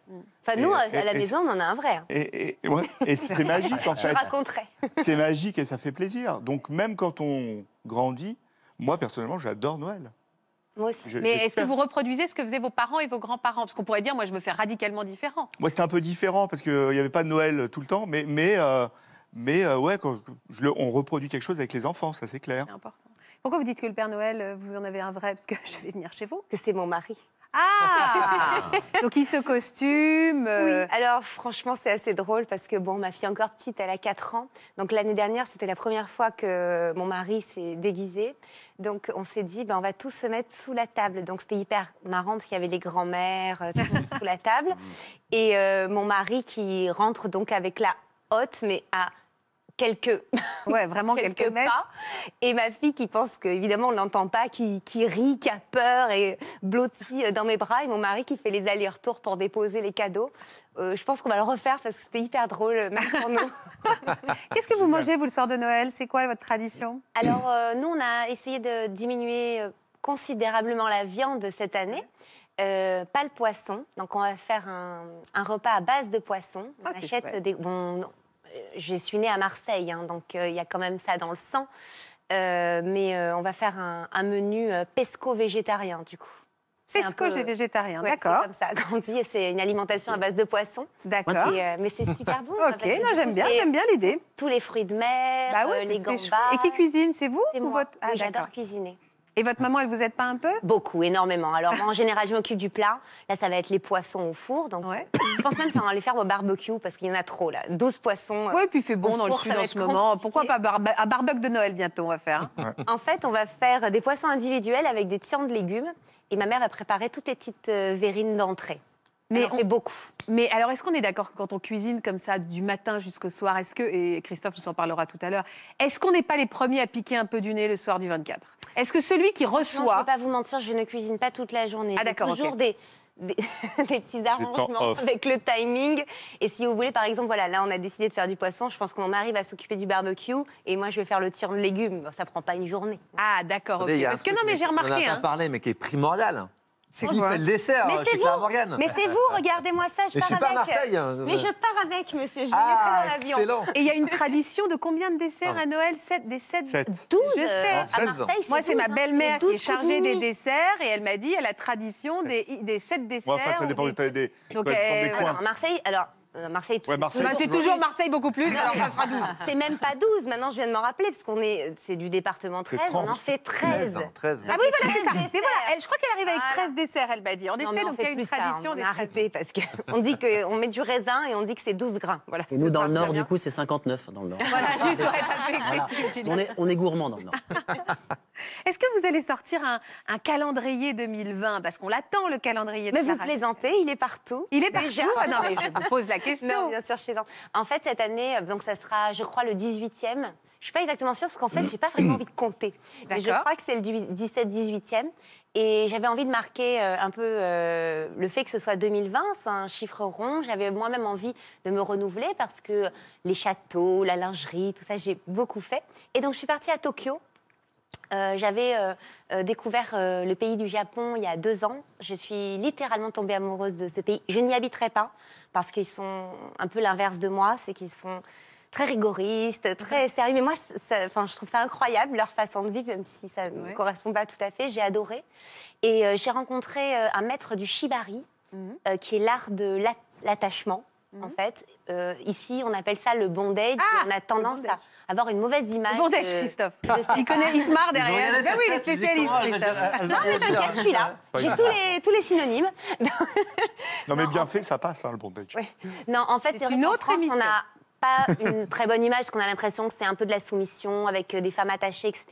Enfin, nous, Et- à la et- maison, on en a un vrai. hein. Et, et- ouais, et c'est magique en Je fait. raconterai. C'est magique et ça fait plaisir. Donc même quand on grandit, moi personnellement, j'adore Noël. Moi aussi. Je- Mais est-ce que vous reproduisez ce que faisaient vos parents et vos grands-parents? Parce qu'on pourrait dire, moi, je me fais radicalement différent. Moi, c'était un peu différent parce qu'il n'y avait pas de Noël tout le temps, mais, mais, euh, mais euh, ouais, quand je on reproduit quelque chose avec les enfants, ça c'est clair. C'est important. Pourquoi vous dites que le Père Noël, euh, vous en avez un vrai Parce que je vais venir chez vous? Que c'est mon mari. Ah Donc il se costume. euh, Oui, alors franchement, c'est assez drôle parce que bon, ma fille encore petite, elle a 4 ans. Donc l'année dernière, c'était la première fois que mon mari s'est déguisé. Donc on s'est dit, ben, on va tous se mettre sous la table. Donc c'était hyper marrant parce qu'il y avait les grands-mères, euh, tout le monde sous la table. Et euh, mon mari qui rentre donc avec la hotte, mais à quelques Ouais, vraiment quelques, quelques pas. Et ma fille qui pense qu'évidemment on n'entend pas, qui, qui rit, qui a peur et blottit euh, dans mes bras. Et mon mari qui fait les allers-retours pour déposer les cadeaux. Euh, je pense qu'on va le refaire parce que c'était hyper drôle, euh, même pour nous. Qu'est-ce que vous mangez, vous, le soir de Noël? C'est quoi votre tradition? Alors, euh, nous, on a essayé de diminuer considérablement la viande cette année. Euh, pas le poisson. Donc, on va faire un, un repas à base de poisson. On Ah, c'est achète des. Bon, je suis née à Marseille, hein, donc euh, il y a quand même ça dans le sang. Euh, mais euh, on va faire un, un menu euh, pesco-végétarien, du coup. Pesco, peu- végétarien, Ouais, d'accord. C'est comme ça qu'on dit. et C'est une alimentation à base de poisson. D'accord. Euh, mais c'est super bon. Ok, non, du j'aime bien, j'aime bien l'idée. Tous les fruits de mer, Bah oui, euh, les gambas. Et qui cuisine? C'est vous ou moi. votre... Ah, oui, j'adore cuisiner. Et votre maman, elle vous aide pas un peu? Beaucoup, énormément. Alors, en général, je m'occupe du plat. Là, ça va être les poissons au four. Donc, Ouais. je pense même que ça va les faire au barbecue parce qu'il y en a trop, là. 12 poissons. Oui, puis il fait bon Au dans le four, sud en ce moment. compliqué. Pourquoi pas barbe- un barbecue de Noël bientôt, on va faire hein? En fait, on va faire des poissons individuels avec des tiens de légumes. Et ma mère va préparer toutes les petites euh, verrines d'entrée. Mais on- fait beaucoup. Mais alors, est-ce qu'on est d'accord que quand on cuisine comme ça du matin jusqu'au soir, est-ce que, et Christophe nous en parlera tout à l'heure, est-ce qu'on n'est pas les premiers à piquer un peu du nez le soir du 24 Est-ce que celui qui Non, je ne reçoit... vais pas vous mentir, je ne cuisine pas toute la journée. Ah, d'accord, toujours des, des, des petits arrangements avec le timing. Et si vous voulez, par exemple, voilà, là, on a décidé de faire du poisson. Je pense que mon mari va s'occuper du barbecue et moi, je vais faire le tir de légumes. Bon, ça prend pas une journée. Ah, d'accord, ok. Attendez, il y a un Parce que non, mais j'ai On en a remarqué... pas hein. parlé, mais qui est primordial. C'est qui quoi fait le dessert Mais euh, c'est chez vous. Mais c'est vous, regardez-moi ça, je Mais je pars suis pas à avec. Marseille. hein. Mais je pars avec, monsieur. Je Ah, mettrai dans l'avion. excellent. Et il y a une tradition de combien de desserts Ah. à Noël? Sept- Des 7 Sept. 12 Je euh, sais. à 16. Marseille, Moi, c'est 12, ma hein, belle-mère c'est qui est 12 chargée des desserts et elle m'a dit, elle a la tradition des, des 7 desserts. Ouais, enfin, ça dépend des, des, des, Donc, euh, des coins. Alors, Marseille, alors, euh, Marseille, Ouais, Marseille, Bah, c'est toujours Marseille beaucoup plus, alors ça sera 12. C'est même pas 12, maintenant je viens de m'en rappeler, parce qu'on est, c'est du département C'est 13, on en 30. fait 13. 13. 13. Ah oui, voilà, c'est ça. 13 Mais voilà, elle- je crois qu'elle arrive avec Voilà. 13 desserts, elle m'a dit. En Non, effet, donc il y a une plus ça, tradition on a 13. arrêté parce qu'on dit qu'on met du raisin et on dit que c'est 12 grains. Voilà, Et nous, dans le Nord, du coup, c'est 59 dans le Nord. Voilà, juste On est, on est gourmand dans le Nord. Est-ce que vous allez sortir un, un calendrier 2020 Parce qu'on l'attend, le calendrier de Mais vous plaisantez, il est partout. Il est partout. Ah Non, mais je vous pose la question. Non, bien sûr, je plaisante. En fait, cette année, euh, donc ça sera, je crois, le 18e. Je suis pas exactement sûre parce qu'en fait, j'ai pas vraiment envie de compter. Mais je crois que c'est le 17-18e. Et j'avais envie de marquer euh, un peu euh, le fait que ce soit 2020, c'est un chiffre rond. J'avais moi-même envie de me renouveler parce que les châteaux, la lingerie, tout ça, j'ai beaucoup fait. Et donc, je suis partie à Tokyo. Euh, J'avais euh, euh, découvert le pays du Japon il y a deux ans. Je suis littéralement tombée amoureuse de ce pays. Je n'y habiterai pas parce qu'ils sont un peu l'inverse de moi, c'est qu'ils sont très rigoristes, très sérieux. Mais moi, ça- je trouve ça incroyable leur façon de vivre, même si ça ne me Ouais. correspond pas tout à fait. J'ai adoré. Et j'ai rencontré un maître du shibari, Mhm. qui est l'art de l'at- l'attachement. En fait, Euh, ici, on appelle ça le bondage. Ah, on a tendance à avoir une mauvaise image. Bondage, de- Christophe. de Il connaît, il se marre derrière. Ben oui, il est spécialiste, Christophe. elle va réagir, T'inquiète, je suis là. J'ai tous les, tous les synonymes. Non, mais Non, bien en- fait, ça passe, hein, le bondage. Ouais. Non, en fait, C'est une autre France, on émission. Pas une très bonne image, parce qu'on a l'impression que c'est un peu de la soumission avec euh, des femmes attachées, etc.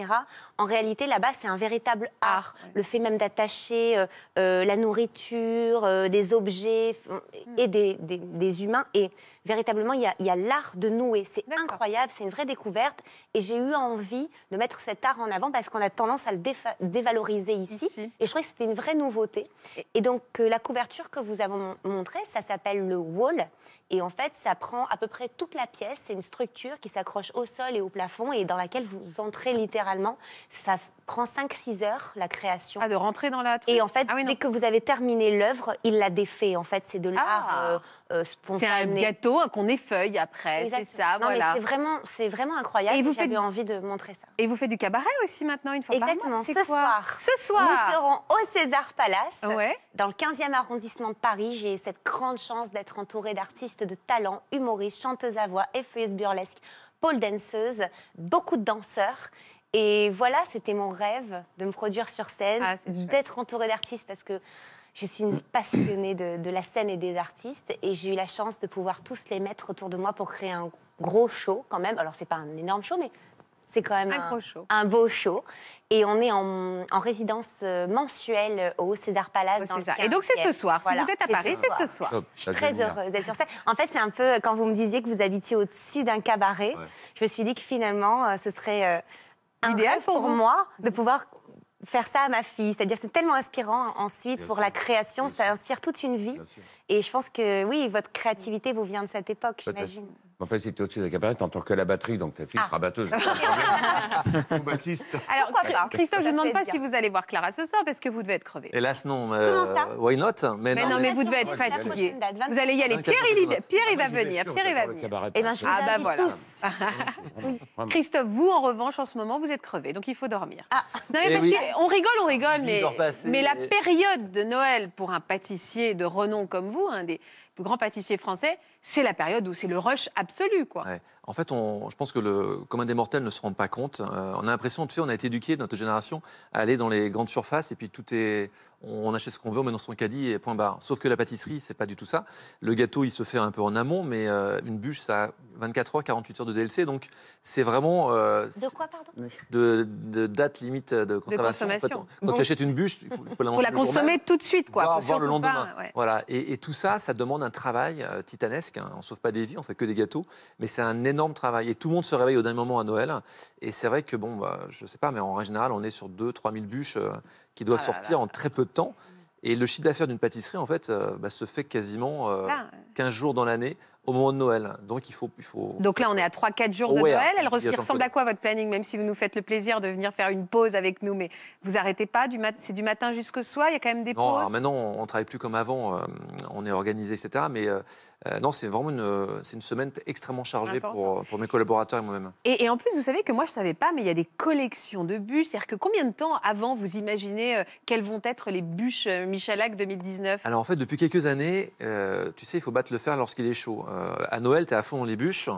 En réalité, là-bas, c'est un véritable art. ouais. Le fait même d'attacher euh, euh, la nourriture, euh, des objets et des, des- des humains. Et véritablement, il y a, l'art de nouer. C'est incroyable, c'est une vraie découverte. Et j'ai eu envie de mettre cet art en avant parce qu'on a tendance à le dévaloriser ici. Ici. Et je trouvais que c'était une vraie nouveauté. Et donc, euh, la couverture que vous avez mon- montrée, ça s'appelle le wall. Et en fait, ça prend à peu près toute la pièce. C'est une structure qui s'accroche au sol et au plafond et dans laquelle vous entrez littéralement. Ça prend 5-6 heures, la création. Ah, de rentrer dans la. Et en fait, Ah oui, dès que vous avez terminé l'œuvre, il la défait. En fait, c'est de l'art Ah. euh, euh, C'est un gâteau hein, qu'on effeuille après, c'est Exactement. ça, Non, mais c'est vraiment, c'est vraiment incroyable. Et vous faites- envie de montrer ça. Et vous faites du cabaret aussi maintenant, une fois Exactement, par mois C'est ce soir. Ce soir Nous serons au César Palace, Ouais. dans le 15e arrondissement de Paris. J'ai cette grande chance d'être entourée d'artistes de talent, humoristes, chanteuses à voix, effeuilleuses burlesques, pole danseuses, beaucoup de danseurs. Et voilà, c'était mon rêve de me produire sur scène, Ah, d'être entourée d'artistes parce que je suis une passionnée de, de la scène et des artistes. Et j'ai eu la chance de pouvoir tous les mettre autour de moi pour créer un gros show quand même. Alors, c'est pas un énorme show, mais c'est quand même Un gros show. un beau show. Et on est en, en résidence euh, mensuelle au César Palace. Au dans le. Et donc c'est ce 15e. soir. Voilà, si vous êtes à Paris, ce c'est ce soir. Top, Je suis très heureuse d'être sur scène. En fait, c'est un peu quand vous me disiez que vous habitiez au-dessus d'un cabaret. Je me suis dit que finalement, euh, ce serait euh, un Idéal rêve pour moi de pouvoir faire ça à ma fille. C'est-à-dire, c'est tellement inspirant ensuite Bien pour sûr. la création. Bien Ça inspire toute une vie. Et je pense que oui, votre créativité vous vient de cette époque, j'imagine. En fait, si tu es au-dessus de la cabaret, t'entends que la batterie, donc ta fille Ah. sera batteuse. Ou bassiste. Alors, pas Christophe, je ne demande pas si vous allez voir Clara ce soir parce que vous devez être crevé. Hélas, non. Comment ça Why not? Mais, Mais non, mais vous devez être fatigué. date, 25 Vous allez y aller. 24 Pierre, il, va. Pierre, venir. Pierre, il va venir. Eh ben, je vous Ah, bah voilà. Christophe, vous, en revanche, en ce moment, vous êtes crevé, donc il faut dormir. Ah. Non, mais Eh parce oui. qu'on rigole, on rigole, mais, mais la période de Noël pour un pâtissier de renom comme vous, un des plus grands pâtissiers français, c'est la période où c'est le rush absolu, quoi. Ouais. En fait, on- je pense que le commun des mortels ne se rend pas compte. Euh, on a l'impression, tu sais, on a été éduqué, notre génération, à aller dans les grandes surfaces et puis tout est. On achète ce qu'on veut, on met dans son caddie et point barre. Sauf que la pâtisserie, c'est pas du tout ça. Le gâteau, il se fait un peu en amont, mais euh, une bûche, ça a 24 heures, 48 heures de DLC. Donc, c'est vraiment. euh, De quoi, pardon? De, de date limite de conservation. En fait, consommation. quand Donc- tu achètes une bûche, il faut, la faut consommer tout de suite, quoi. voire, Faut voire le lendemain. pas- ouais. Voilà. Et, et tout ça, ça demande un travail euh, hein. On ne sauve pas des vies, on fait que des gâteaux, mais c'est un énorme travail. Et tout le monde se réveille au dernier moment à Noël. Et c'est vrai que, bon, bah, je ne sais pas, mais en règle générale, on est sur 2-3 000 bûches euh, qui doivent Ah sortir là. en très peu de temps. Et le chiffre d'affaires d'une pâtisserie, en fait, euh, bah, se fait quasiment euh, Là. 15 jours dans l'année au moment de Noël. Donc, il faut. Il faut... Donc là, on est à 3-4 jours de Ouais, Noël. Elle ressemble à quoi votre planning, même si vous nous faites le plaisir de venir faire une pause avec nous Mais vous arrêtez pas du mat C'est du matin jusqu'au soir Il y a quand même des Non, pauses alors maintenant, on ne travaille plus comme avant, euh, on est organisé, etc. Mais euh, euh, non, c'est vraiment une, c'est une semaine extrêmement chargée pour, pour mes collaborateurs et moi-même. Et, et en plus, vous savez que moi, je ne savais pas, mais il y a des collections de bûches. C'est-à-dire que combien de temps avant vous imaginez euh, quelles vont être les bûches Michalak 2019 Alors en fait, depuis quelques années, tu sais, il faut battre le fer lorsqu'il est chaud. Euh, à Noël, tu es à fond dans les bûches,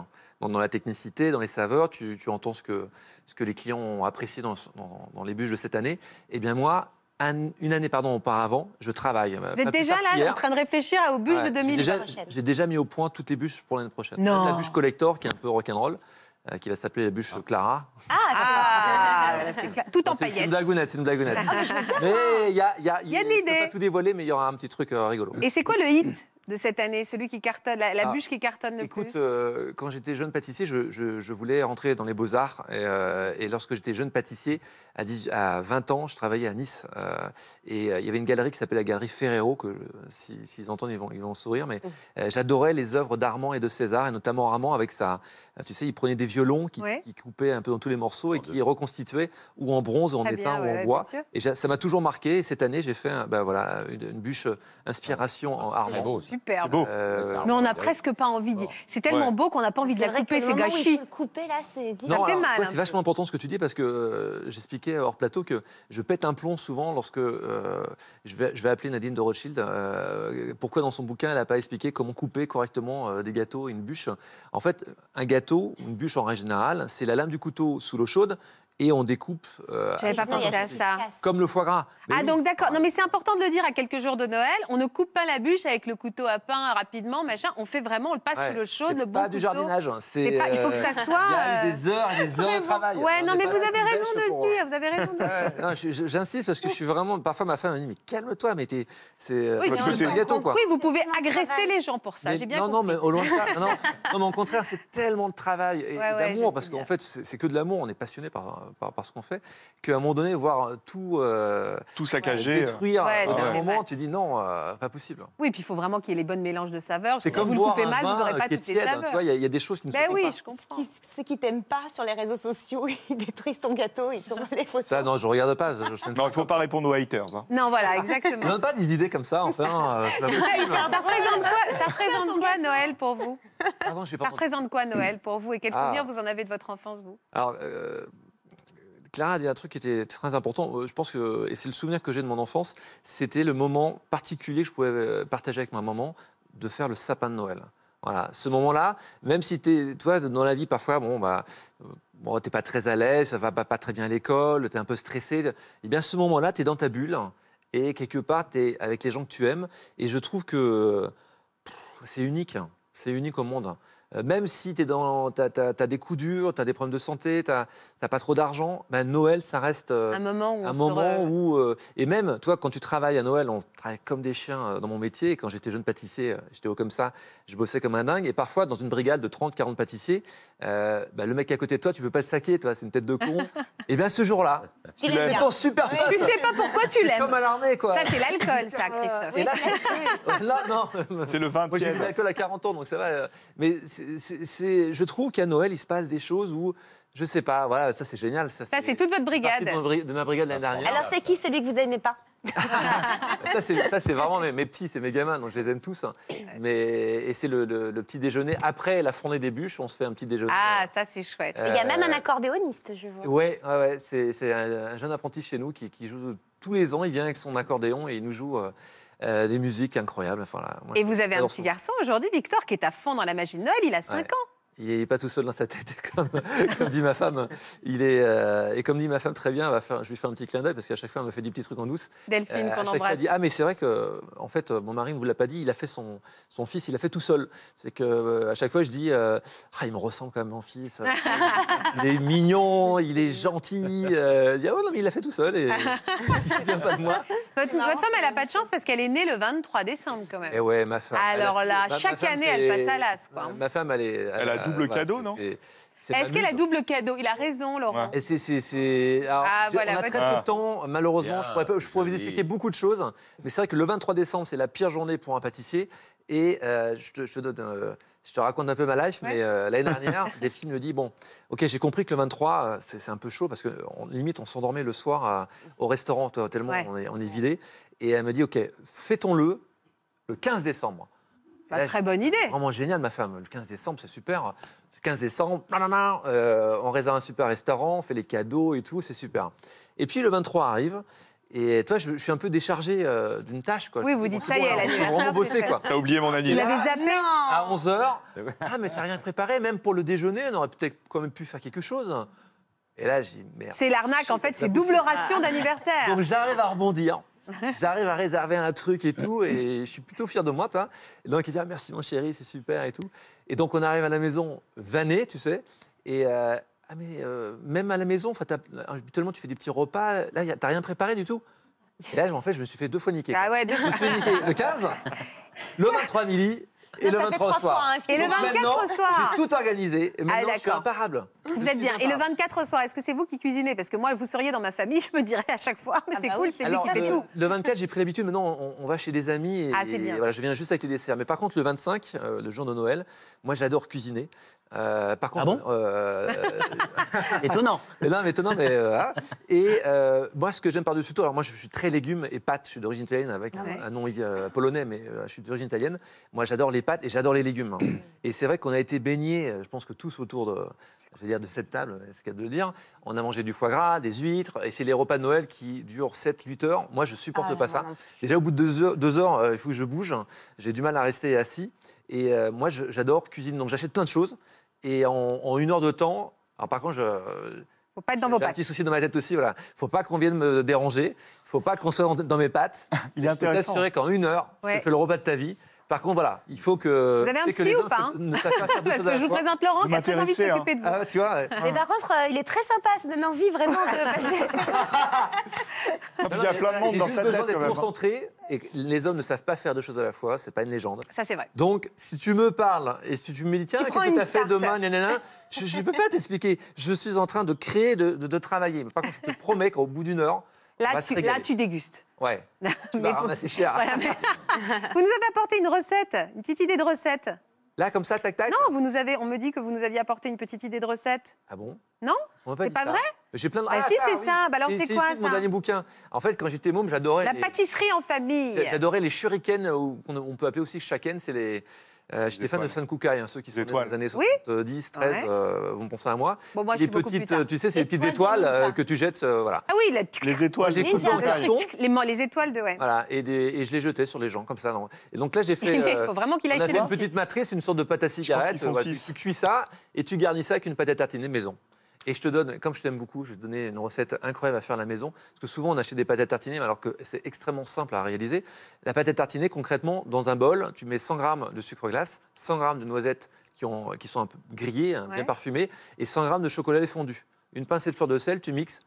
dans, dans la technicité, dans les saveurs, tu, tu entends ce que, ce que les clients ont apprécié dans, dans- dans les bûches de cette année. Eh bien moi, un- une année pardon, auparavant, je travaille. Vous êtes déjà là en train de réfléchir aux bûches de 2020 J'ai déjà, mis au point toutes les bûches pour l'année prochaine. Non. La bûche collector, qui est un peu rock'n'roll, euh, qui va s'appeler la bûche Clara. Ah, c'est clair. Tout en C'est c'est une paillettes. blagounette, c'est une blagounette. mais il y a, il y a, Il y a une je peux idée. pas tout dévoiler, mais il y aura un petit truc euh, rigolo. Et c'est quoi le hit? De cette année Celui qui cartonne, la, la Ah, bûche qui cartonne le Écoute, plus euh, quand j'étais jeune pâtissier, je, je- je voulais rentrer dans les beaux-arts. Et, euh, et lorsque j'étais jeune pâtissier, à, 10 à 20 ans, je travaillais à Nice. euh, et euh, il y avait une galerie qui s'appelait la galerie Ferrero, que si- s'ils entendent, ils vont, ils vont sourire. Mais euh, j'adorais les œuvres d'Armand et de César, et notamment Armand avec sa. Tu sais, il prenait des violons qui, Ouais. qui coupaient un peu dans tous les morceaux et qui reconstituaient ou en bronze, ou en Très étain, bien, ou ouais, en bois. Et ça m'a toujours marqué. Et cette année, j'ai fait ben voilà, une, une bûche inspiration en Très Armand. Superbe. beau. Euh, Mais on n'a presque pas envie d'y. C'est tellement Ouais. beau qu'on n'a pas envie de la couper, c'est gâchis. couper, là, c'est. Ça fait mal, ouais, un c'est vachement important ce que tu dis parce que euh, j'expliquais hors plateau que je pète un plomb souvent lorsque euh, je, vais, je vais appeler Nadine de Rothschild. pourquoi dans son bouquin elle n'a pas expliqué comment couper correctement des gâteaux et une bûche En fait, un gâteau, une bûche en règle générale, c'est la lame du couteau sous l'eau chaude et on découpe euh, J'avais pas pensé à ça. comme le foie gras. Mais Ah oui. donc d'accord. Non mais c'est important de le dire à quelques jours de Noël. On ne coupe pas la bûche avec le couteau à pain rapidement, machin. On fait vraiment, on le passe Ouais, sous l'eau chaude, c'est le bon pas du jardinage. hein, C'est C'est pas- il faut que ça euh, soit, Il y a euh, des heures et des heures de travail. Ouais, On non mais vous avez raison de pour- le dire. Vous avez raison de le J'insiste parce que je suis vraiment. Parfois, ma femme me dit Mais calme-toi, mais t'es- c'est Oui, un même gâteau, quoi. Oui, vous pouvez agresser les gens pour ça. Mais- J'ai bien non, non, mais au loin de ça. Non, non, mais au contraire, c'est tellement de travail et, d'amour parce qu'en fait, c'est que de l'amour. On est passionné par, par, par ce qu'on fait, qu'à un moment donné, voir tout, euh, Tout euh, détruire Ouais, au non, dernier mais moment, ouais. tu dis non, euh, pas possible. Oui, puis il faut vraiment qu'il y ait les bonnes mélanges de saveurs. C'est comme vous le coupez un mal, vous n'aurez pas toutes les tiède. hein, saveurs. tu vois, il y, a- il y a des choses qui ne se Ben font oui, pas. je comprends. Qui- Ceux qui t'aiment pas sur les réseaux sociaux, ils détruisent ton gâteau, ils t'envoient les photos. Ça, non, je regarde pas. je- je Non, il ne faut pas répondre aux haters. hein. Non, voilà, Ne exactement. donne pas des idées comme ça, enfin. euh, pas. Ça représente quoi, ça représente quoi Noël pour vous? Pardon, je sais Ça pas. représente quoi Noël pour vous? Et quel Ah. souvenir vous en avez de votre enfance, vous? Alors, euh, Clara a dit un truc qui était très important. Euh, Je pense que, et c'est le souvenir que j'ai de mon enfance, c'était le moment particulier que je pouvais euh, partager avec ma maman de faire le sapin de Noël. Voilà, ce moment-là, même si tu toi, dans la vie, parfois, bon, bah, euh, t'es pas très à l'aise, ça va pas, très bien à l'école, tu es un peu stressé, et bien, ce moment-là, tu es dans ta bulle, et quelque part, tu es avec les gens que tu aimes, et je trouve que c'est unique, c'est unique au monde. Euh, Même si tu as, des coups durs, tu as des problèmes de santé, tu n'as pas trop d'argent, ben Noël, ça reste euh, Un moment où un moment euh, et même, toi, quand tu travailles à Noël, on travaille comme des chiens dans mon métier. Et quand j'étais jeune pâtissier, j'étais haut comme ça, je bossais comme un dingue. Et parfois, dans une brigade de 30, 40 pâtissiers, euh, bah, le mec à côté de toi, tu peux pas le saquer, toi, c'est une tête de con. et bien, ce jour-là, Tu l'aimes. ton super Tu sais pas pourquoi tu l'aimes. comme à l'armée, quoi. Ça, c'est l'alcool, ça, Christophe. et là, là, non. C'est le 20 Moi, j'ai bu de l'alcool à 40 ans, donc ça va. Mais c'est- je trouve qu'à Noël, il se passe des choses où, je sais pas, voilà, ça c'est génial. Ça, Ça, c'est toute votre brigade. de, mon de ma brigade l'année dernière. Alors, c'est qui celui que vous aimez pas? Ça, c'est ça, c'est vraiment mes, mes petits, c'est mes gamins, donc je les aime tous. hein. Mais, et c'est le, le- le petit déjeuner. Après la fournée des bûches, on se fait un petit déjeuner. Ah, ça, c'est chouette. Il y a même un Euh, accordéoniste, je vois. Ouais, ouais, ouais, c'est c'est un, un jeune apprenti chez nous qui, qui joue tous les ans. Il vient avec son accordéon et il nous joue euh, euh, des musiques incroyables. Enfin, là, moi, Et vous avez un petit garçon aujourd'hui, Victor, qui est à fond dans la magie de Noël. Il a 5 Ouais. ans. Il n'est pas tout seul dans sa tête, comme, comme dit ma femme. Il est, euh, et comme dit ma femme très bien, elle va faire, je lui fais un petit clin d'œil parce qu'à chaque fois, elle me fait des petits trucs en douce. Delphine, Euh, qu'on chaque fois, elle embrasse. dit Ah, mais c'est vrai que, en fait, euh, mon mari ne vous l'a pas dit, il a fait son, son fils, il a fait tout seul. C'est que euh, à chaque fois, je dis Ah, il me ressemble quand même, mon fils. il est mignon, il est gentil. Il dit Ah, ouais, non, mais il l'a fait tout seul et il ne vient pas de moi. Votre, votre femme, elle n'a pas de chance parce qu'elle est née le 23 décembre, quand même. Et ouais, ma femme. elle a- Alors là, chaque femme, année, elle passe à l'as, quoi. Ma femme, elle est. Elle a double cadeau, c'est- non c'est- c'est ma Est-ce qu'elle a double cadeau? Il a raison, Laurent. Et c'est, c'est, c'est- alors, Ah, voilà, on a très peu de temps, malheureusement. Bien, je pourrais, pas- je pourrais vous expliquer beaucoup de choses, mais c'est vrai que le 23 décembre, c'est la pire journée pour un pâtissier. Et euh, je, te, je te donne, euh, je te raconte un peu ma life, mais euh, l'année dernière, Delphine me dit bon, ok, j'ai compris que le 23, euh, c'est, c'est un peu chaud parce que on- limite, on s'endormait le soir à- au restaurant toi, tellement Ouais. on est, on est vidé. Et elle me dit ok, fêtons-le le 15 décembre. Bah, Là, très bonne idée. Vraiment génial, ma femme. Le 15 décembre, c'est super. Le 15 décembre, nanana, euh, on réserve un super restaurant, on fait les cadeaux et tout, c'est super. Et puis le 23 arrive. Et toi, je, je suis un peu déchargé euh, d'une tâche. Quoi. Oui, vous dites, bon, ça y est, l'anniversaire, vraiment c'est bosser, quoi. T'as oublié mon Vous anniversaire. l'avez zappé À 11h, ah, mais t'as rien préparé, même pour le déjeuner, on aurait peut-être quand même pu faire quelque chose. Et là, j'ai merde. C'est l'arnaque, en fait, c'est double ration d'anniversaire. Donc j'arrive à rebondir. J'arrive à réserver un truc et tout, et je suis plutôt fier de moi. toi. Et donc il dit ah, merci mon chéri, c'est super et tout. Et donc on arrive à la maison vanné, tu sais. Et euh, ah mais euh, même à la maison, t'as- habituellement tu fais des petits repas. Là, t'as rien préparé du tout. Et là, en fait, je me suis fait deux fois niquer. Ah ouais, deux- Je me suis fait niquer le 15, le 23 midi et le fait 23 au trois soir. fois, hein, Et le Donc 24 maintenant, au soir. J'ai tout organisé. Et maintenant, je suis imparable. Vous Je êtes bien. Et le imparable. 24 au soir, est-ce que c'est vous qui cuisinez? Parce que moi, vous seriez dans ma famille, je me dirais à chaque fois, mais Ah c'est bah cool, oui. c'est lui qui fait le, tout. le 24, j'ai pris l'habitude. Maintenant, on, on va chez des amis. Et, Ah, c'est bien, et voilà, je viens juste avec les desserts. Mais par contre, le 25, euh, le jour de Noël, moi, j'adore cuisiner. Euh, par contre, Ah bon euh, Étonnant. mais non, mais étonnant, mais euh, voilà. Et euh, moi, ce que j'aime par-dessus tout, alors moi, je suis très légumes et pâtes. Je suis d'origine italienne avec un, Ouais. un nom euh, polonais, mais euh, je suis d'origine italienne. Moi, j'adore les pâtes et j'adore les légumes. hein. Et c'est vrai qu'on a été baignés, euh, je pense que tous autour de, je vais dire, de cette table, c'est ce qu'il y a de le dire. On a mangé du foie gras, des huîtres, et c'est les repas de Noël qui durent 7-8 heures. Moi, je supporte Ah, pas ça. Déjà, au bout de deux heures, deux heures, euh, il faut que je bouge. J'ai du mal à rester assis. Et euh, moi, je- j'adore cuisiner. Donc, j'achète plein de choses. Et en, en une heure de temps, alors par contre, je, Faut pas être dans vos j'ai un pattes. petit souci dans ma tête aussi. Voilà, faut pas qu'on vienne me déranger. Faut pas qu'on soit dans- dans mes pattes. Il est Je peux intéressant. t'assurer qu'en une heure, Ouais. tu fais le repas de ta vie. Par contre, voilà, il faut que. Vous avez un que psy les ou pas, hein Ne savent pas faire deux Parce choses à que je vous présente Laurent Vous qui a très envie de hein. s'occuper de vous. Ah, tu vois. ouais. Mais par contre, euh, il est très sympa, ça donne envie vraiment de passer. Non, parce qu'il y a plein de monde dans sa tête, quand même, hein. concentré et les hommes ne savent pas faire deux choses à la fois, c'est pas une légende. Ça, c'est vrai. Donc, si tu me parles et si tu me dis, tiens, qu'est-ce que tu as fait demain, nanana, je ne peux pas t'expliquer. Je suis en train de créer, de, de- de travailler. Mais par contre, je te promets qu'au bout d'une heure, Là, tu, là, régaler. tu dégustes. Ouais, tu vas ramasser cher. Voilà, mais- vous nous avez apporté une recette, une petite idée de recette. Là, comme ça, tac, tac? Non, vous nous avez, on me dit que vous nous aviez apporté une petite idée de recette. Ah bon? Non? C'est pas ça. vrai? J'ai plein de. Bah si, c'est ça. Bah alors, c'est quoi, de mon ça? dernier bouquin. En fait, quand j'étais môme, j'adorais. La les- pâtisserie en famille. J'adorais les shurikens, ou qu'on on peut appeler aussi shaken. C'est les. Euh, J'étais fan de. Sankukai, hein, ceux qui sont nés dans les années Oui. 70, 13 Ouais. euh, vont penser à moi. Bon, moi, je les petites, euh, tu sais, c'est les petites Étoiles euh, que tu jettes, euh, voilà. Ah oui, la- Les étoiles. J'ai de coupé en carton. les, étoiles de ouais. Voilà, et, des- et je les jetais sur les gens comme ça. non. Et donc là, j'ai fait. Il euh, faut vraiment qu'il on aille a chez une petite matrice, une sorte de pâte à cigarette. tu, six. tu cuis ça et tu garnis ça avec une pâte à tartiner maison. Et je te donne, comme je t'aime beaucoup, je vais te donner une recette incroyable à faire à la maison. Parce que souvent, on achète des pâtes à tartiner, mais alors que c'est extrêmement simple à réaliser. La pâte à tartiner, concrètement, dans un bol, tu mets 100 grammes de sucre glace, 100 grammes de noisettes qui, ont, qui sont un peu grillées, hein, Ouais. bien parfumées, et 100 grammes de chocolat fondu. Une pincée de fleur de sel, tu mixes.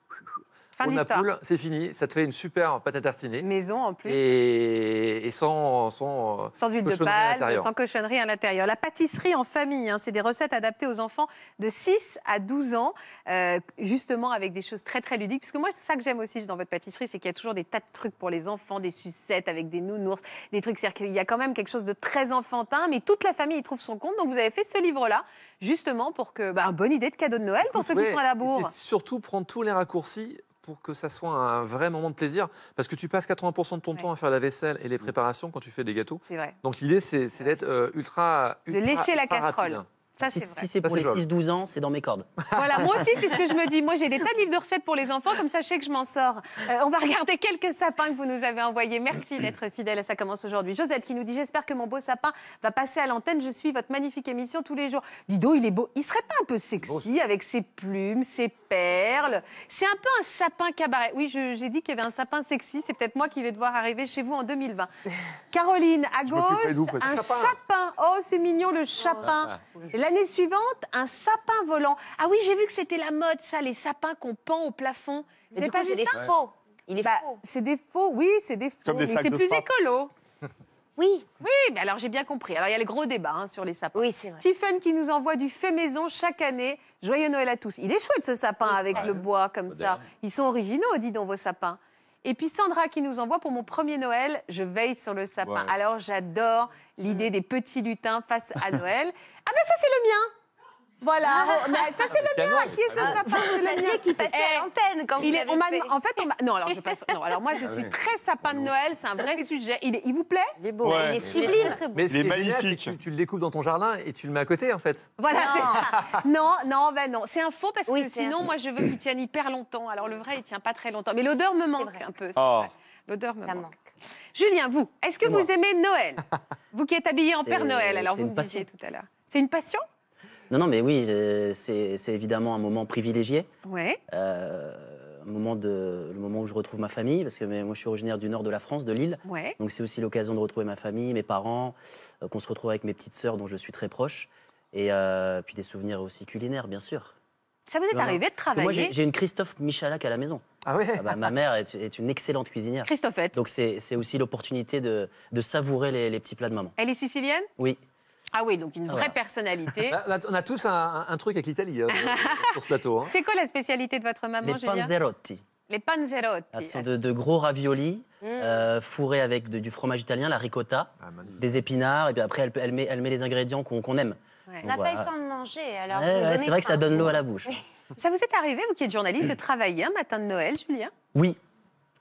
Fin l'histoire. Napoule, c'est fini. Ça te fait une super pâte à tartiner. Maison en plus. Et, et sans, sans, Sans huile de palme, sans cochonnerie à l'intérieur. La pâtisserie en famille, hein, c'est des recettes adaptées aux enfants de 6 à 12 ans, euh, justement avec des choses très très ludiques. Puisque moi, c'est ça que j'aime aussi dans votre pâtisserie, c'est qu'il y a toujours des tas de trucs pour les enfants, des sucettes avec des nounours, des trucs. C'est-à-dire qu'il y a quand même quelque chose de très enfantin, mais toute la famille y trouve son compte. Donc vous avez fait ce livre-là, justement pour que. Bah, bonne idée de cadeau de Noël pour ceux qui sont à la bourre. C'est surtout prendre tous les raccourcis pour que ça soit un vrai moment de plaisir. Parce que tu passes 80% de ton temps à faire la vaisselle et les préparations quand tu fais des gâteaux. C'est vrai. Donc l'idée, c'est d'être euh, ultra, De ultra- lécher la casserole. rapide. Ça, Si, c'est si pour les jouable. 6-12 ans, c'est dans mes cordes. Voilà, moi aussi, c'est ce que je me dis. Moi, j'ai des tas de livres de recettes pour les enfants, comme ça, je sais que je m'en sors. Euh, on va regarder quelques sapins que vous nous avez envoyés. Merci d'être fidèle, ça commence aujourd'hui. Josette qui nous dit J'espère que mon beau sapin va passer à l'antenne. Je suis votre magnifique émission tous les jours. Dido, il est beau. Il serait pas un peu sexy avec ses plumes, ses perles? C'est un peu un sapin cabaret. Oui, je- j'ai dit qu'il y avait un sapin sexy. C'est peut-être moi qui vais devoir arriver chez vous en 2020. Caroline, à gauche, un chapin. Oh, c'est mignon le chapin. Et L'année suivante, un sapin volant. Ah oui, j'ai vu que c'était la mode, ça, les sapins qu'on pend au plafond. Vous n'avez pas vu c'est ça des faux. Il est Bah, faux. C'est des faux, oui, c'est des faux. Mais c'est plus écolo. Oui, Oui, mais alors j'ai bien compris. Alors il y a le gros débat hein, sur les sapins. oui, c'est vrai. Tiffen qui nous envoie du fait maison chaque année. Joyeux Noël à tous. Il est chouette ce sapin avec le bois comme ça. Ils sont originaux, dis donc, vos sapins. Et puis Sandra qui nous envoie pour mon premier Noël, je veille sur le sapin. Ouais. Alors j'adore l'idée des petits lutins face à Noël. Ah ben ça c'est le mien. Voilà, mais ça c'est le mien. Qui est ce sapin C'est le mien. qui passait Eh, à l'antenne quand il vous est, on m'a- fait. en fait, on m'a- non, alors je passe. Non, alors moi je suis très sapin de Noël. C'est un vrai sujet. Il, est- il vous plaît Il est beau, Ouais. il est sublime. Très beau. Mais Il est magnifique. tu, tu le découpes dans ton jardin et tu le mets à côté, en fait. Voilà, c'est ça. Non, non, ben non. C'est un faux parce Oui, que un sinon, moi, je veux qu'il tienne hyper longtemps. Alors le vrai, il tient pas très longtemps. Mais l'odeur me manque un peu. Oh. L'odeur me Ça manque. manque. Julien, vous, est-ce que vous moi. aimez Noël? Vous qui êtes habillé en Père Noël, alors vous me disiez tout à l'heure. C'est une passion? Non, non, mais oui, euh, c'est évidemment un moment privilégié. Ouais. Euh, un moment de, le moment où je retrouve ma famille, parce que mais, moi je suis originaire du nord de la France, de Lille. Ouais. Donc c'est aussi l'occasion de retrouver ma famille, mes parents, euh, qu'on se retrouve avec mes petites sœurs dont je suis très proche. Et euh, puis des souvenirs aussi culinaires, bien sûr. Ça vous est arrivé de Parce que moi j'ai travailler? une Christophe Michalak à la maison. Ah ouais? Ah bah, ma mère est, est une excellente cuisinière. Christophette. Donc c'est c'est aussi l'opportunité de, de savourer les, les petits plats de maman. Elle est sicilienne? Oui. Ah oui, donc une vraie Voilà. personnalité. Là, on a tous un, un truc avec l'Italie euh, sur ce plateau. hein. C'est quoi la spécialité de votre maman, les Julien panzerotti. Les panzerotti. Ah, Ce sont de, de gros raviolis Mm. euh, fourrés avec de- du fromage italien, la ricotta, Ah, des épinards, et puis après elle, elle met, elle met les ingrédients qu'on aime. Ouais. On n'a Voilà. pas eu le temps de manger, alors. Ouais, c'est vrai que ça donne l'eau à la bouche. Ça vous est arrivé, vous qui êtes journaliste, de travailler un matin de Noël, Julien? Oui.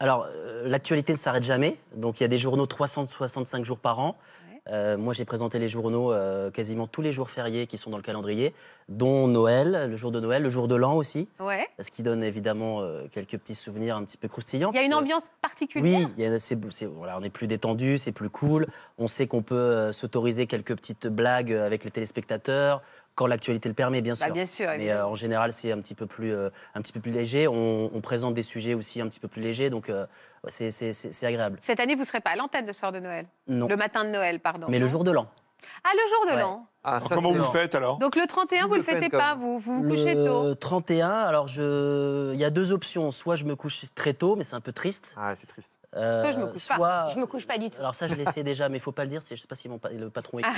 Alors, euh, l'actualité ne s'arrête jamais. Donc, il y a des journaux 365 jours par an. Ouais. Euh, moi, j'ai présenté les journaux euh, quasiment tous les jours fériés qui sont dans le calendrier, dont Noël, le jour de Noël, le jour de l'an aussi, Ouais. ce qui donne évidemment euh, quelques petits souvenirs un petit peu croustillants. Il y a une ambiance particulière Oui, il y a- voilà, on est plus détendu, c'est plus cool. On sait qu'on peut s'autoriser quelques petites blagues avec les téléspectateurs, quand l'actualité le permet, bien sûr. Bah, bien sûr, Mais euh, en général, c'est un petit peu plus, euh, un petit peu plus léger. On, on présente des sujets aussi un petit peu plus légers, donc euh, c'est agréable. Cette année, vous ne serez pas à l'antenne le soir de Noël? Non. Le matin de Noël, pardon. Mais le jour de l'an. Ah, le jour de Ouais. l'an. Ah, ça, Comment vous faites alors? Donc le 31, vous le le faites fêtez comme- pas, vous vous, vous couchez tôt. Le 31, alors je... il y a deux options. Soit je me couche très tôt, mais c'est un peu triste. Ah, c'est triste. Euh, Soit je me couche pas. Je me couche pas du tout. Alors ça, je l'ai fait déjà, mais il faut pas le dire. c'est- Je sais pas si mon pa- le patron écoute.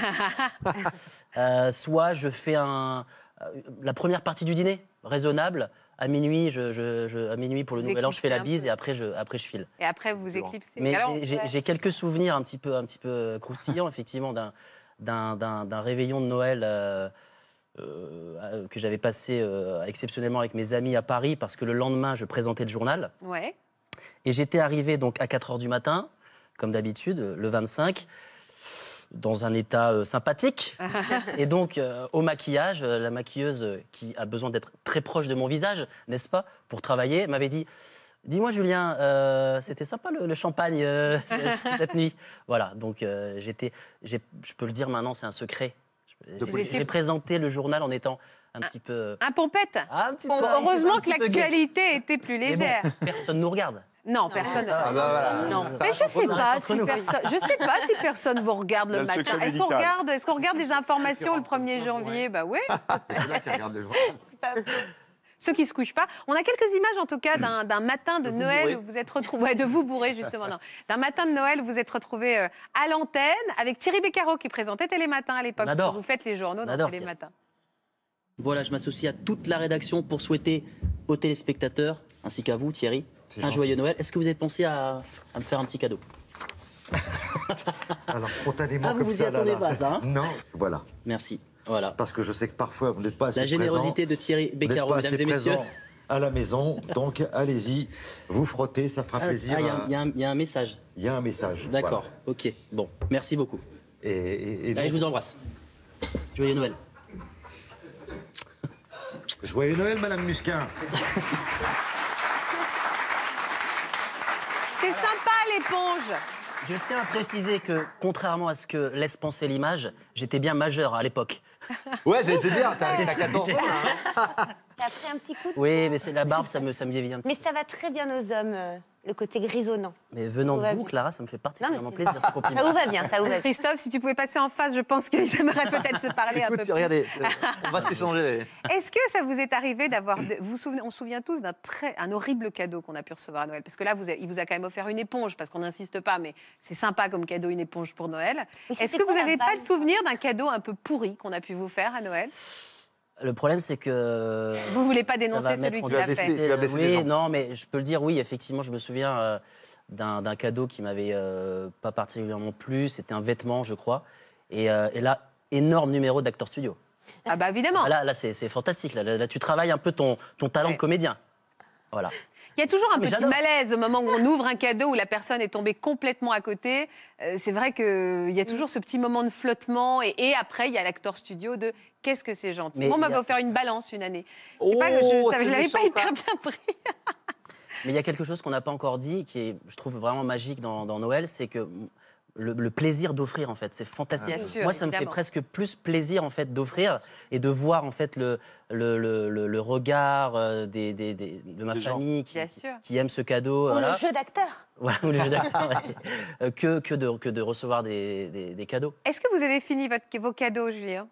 Euh, soit je fais un, euh, la première partie du dîner, raisonnable. À minuit, je, je- je- à minuit pour le Vous nouvel an, je fais la bise et après je, après je file. Et après, vous vous Excellent. éclipsez. Mais ouais. j'ai quelques souvenirs un petit peu, un petit peu croustillants, effectivement, d'un- d'un réveillon de Noël euh, euh, que j'avais passé euh, exceptionnellement avec mes amis à Paris parce que le lendemain, je présentais le journal. ouais. Et j'étais arrivé donc à 4 heures du matin, comme d'habitude, le 25, dans un état euh, sympathique. et donc, euh, au maquillage, euh, la maquilleuse qui a besoin d'être très proche de mon visage, n'est-ce pas, pour travailler, m'avait dit Dis-moi, Julien, euh, c'était sympa le, le champagne euh, cette, cette nuit. Voilà, donc euh, j'étais, je peux le dire maintenant, c'est un secret. J'ai présenté le journal en étant un petit peu. Un pompette. un petit Bon, peu- un petit peu- heureusement un que petit l'actualité était plus Mais bon, légère. personne nous regarde. Non, personne. ça, Ah, bah, voilà. Non, Ça mais je sais nous. pas Entre si nous. personne, je sais pas si personne vous regarde le matin. Est-ce qu'on regarde, est-ce qu'on regarde des informations le 1er janvier? Bah oui. C'est là qu'il regarde le journal. Ceux qui se couchent pas. On a quelques images en tout cas d'un matin de, De vous Noël où vous êtes retrouvés, ouais, de vous bourrer justement. D'un matin de Noël où vous êtes retrouvés euh, à l'antenne avec Thierry Beccaro qui présentait Télématin à l'époque. Vous faites les journaux dans adore Télématin. Voilà, je m'associe à toute la rédaction pour souhaiter aux téléspectateurs, ainsi qu'à vous, Thierry, un gentil. joyeux Noël. Est-ce que vous avez pensé à, à me faire un petit cadeau? Alors spontanément Ah, vous comme vous y ça, là, attendez là. pas, ça, hein? Non, voilà. Merci. Voilà. Parce que je sais que parfois vous n'êtes pas assez La générosité de Thierry Beccaro, mesdames et messieurs. à la maison. Donc allez-y, vous frottez, ça fera Ah, plaisir. ah, il y a à- un- y, y a message. Il y a un message. D'accord. Ok. Bon. Merci beaucoup. Et, et- et Allez, je vous embrasse. Joyeux Noël. Joyeux Noël, Madame Musquin. C'est sympa l'éponge. Je tiens à préciser que, contrairement à ce que laisse penser l'image, j'étais bien majeur à l'époque. Ouais, j'allais te dire, t'as t'as 14 ans. hein. T'as pris un petit coup de- Oui, mais c'est la barbe, ça me, ça me vieillit un petit Mais ça va très bien aux hommes, euh, le côté grisonnant. Mais venant de vous, bien. Clara, ça me fait particulièrement c'est- plaisir ce compliment. Ça vous va bien, ça vous va bien. Christophe, si tu pouvais passer en face, je pense qu'ils aimeraient peut-être se parler un peu plus. regardez, on va s'échanger. Est-ce que ça vous est arrivé d'avoir. de- Vous souvenez, on se souvient tous d'un très, un horrible cadeau qu'on a pu recevoir à Noël? Parce que là, vous a- il vous a quand même offert une éponge, parce qu'on n'insiste pas, mais c'est sympa comme cadeau, une éponge pour Noël. Est-ce que vous n'avez pas le souvenir d'un cadeau un peu pourri qu'on a pu vous faire à Noël? Le problème, c'est que. Vous voulez pas dénoncer celui qui l'a fait Tu vas blesser oui, des gens. non, mais je peux le dire, oui, effectivement, je me souviens euh, d'un d'un cadeau qui m'avait euh, pas particulièrement plu. C'était un vêtement, je crois. Et, euh, et là, énorme numéro d'Actor Studio. Ah bah évidemment. Ah, Là, là c'est c'est fantastique. Là, Là, là, tu travailles un peu ton, ton talent Ouais. de comédien. Voilà. Il y a toujours un Mais petit malaise au moment où on ouvre un cadeau où la personne est tombée complètement à côté. Euh, c'est vrai qu'il y a toujours ce petit moment de flottement. Et, et après, il y a l'acteur studio de qu'est-ce que c'est gentil? On m'avait a- offert une balance une année. Je Oh, pas, c'est je l'avais pas hyper ça. bien pris. Mais il y a quelque chose qu'on n'a pas encore dit, qui est, je trouve, vraiment magique dans, dans Noël, c'est que le, le plaisir d'offrir, en fait, c'est fantastique. Sûr, Moi, ça me fait presque plus plaisir, en fait, d'offrir et de voir, en fait, le, le, le- regard euh, des, des- des- de ma famille qui, qui aime ce cadeau. Ou voilà. le jeu d'acteur. Voilà, ou le jeu d'acteur, ouais. Euh, que, que, de, que de recevoir des, des- des cadeaux. Est-ce que vous avez fini votre, vos cadeaux, Julien?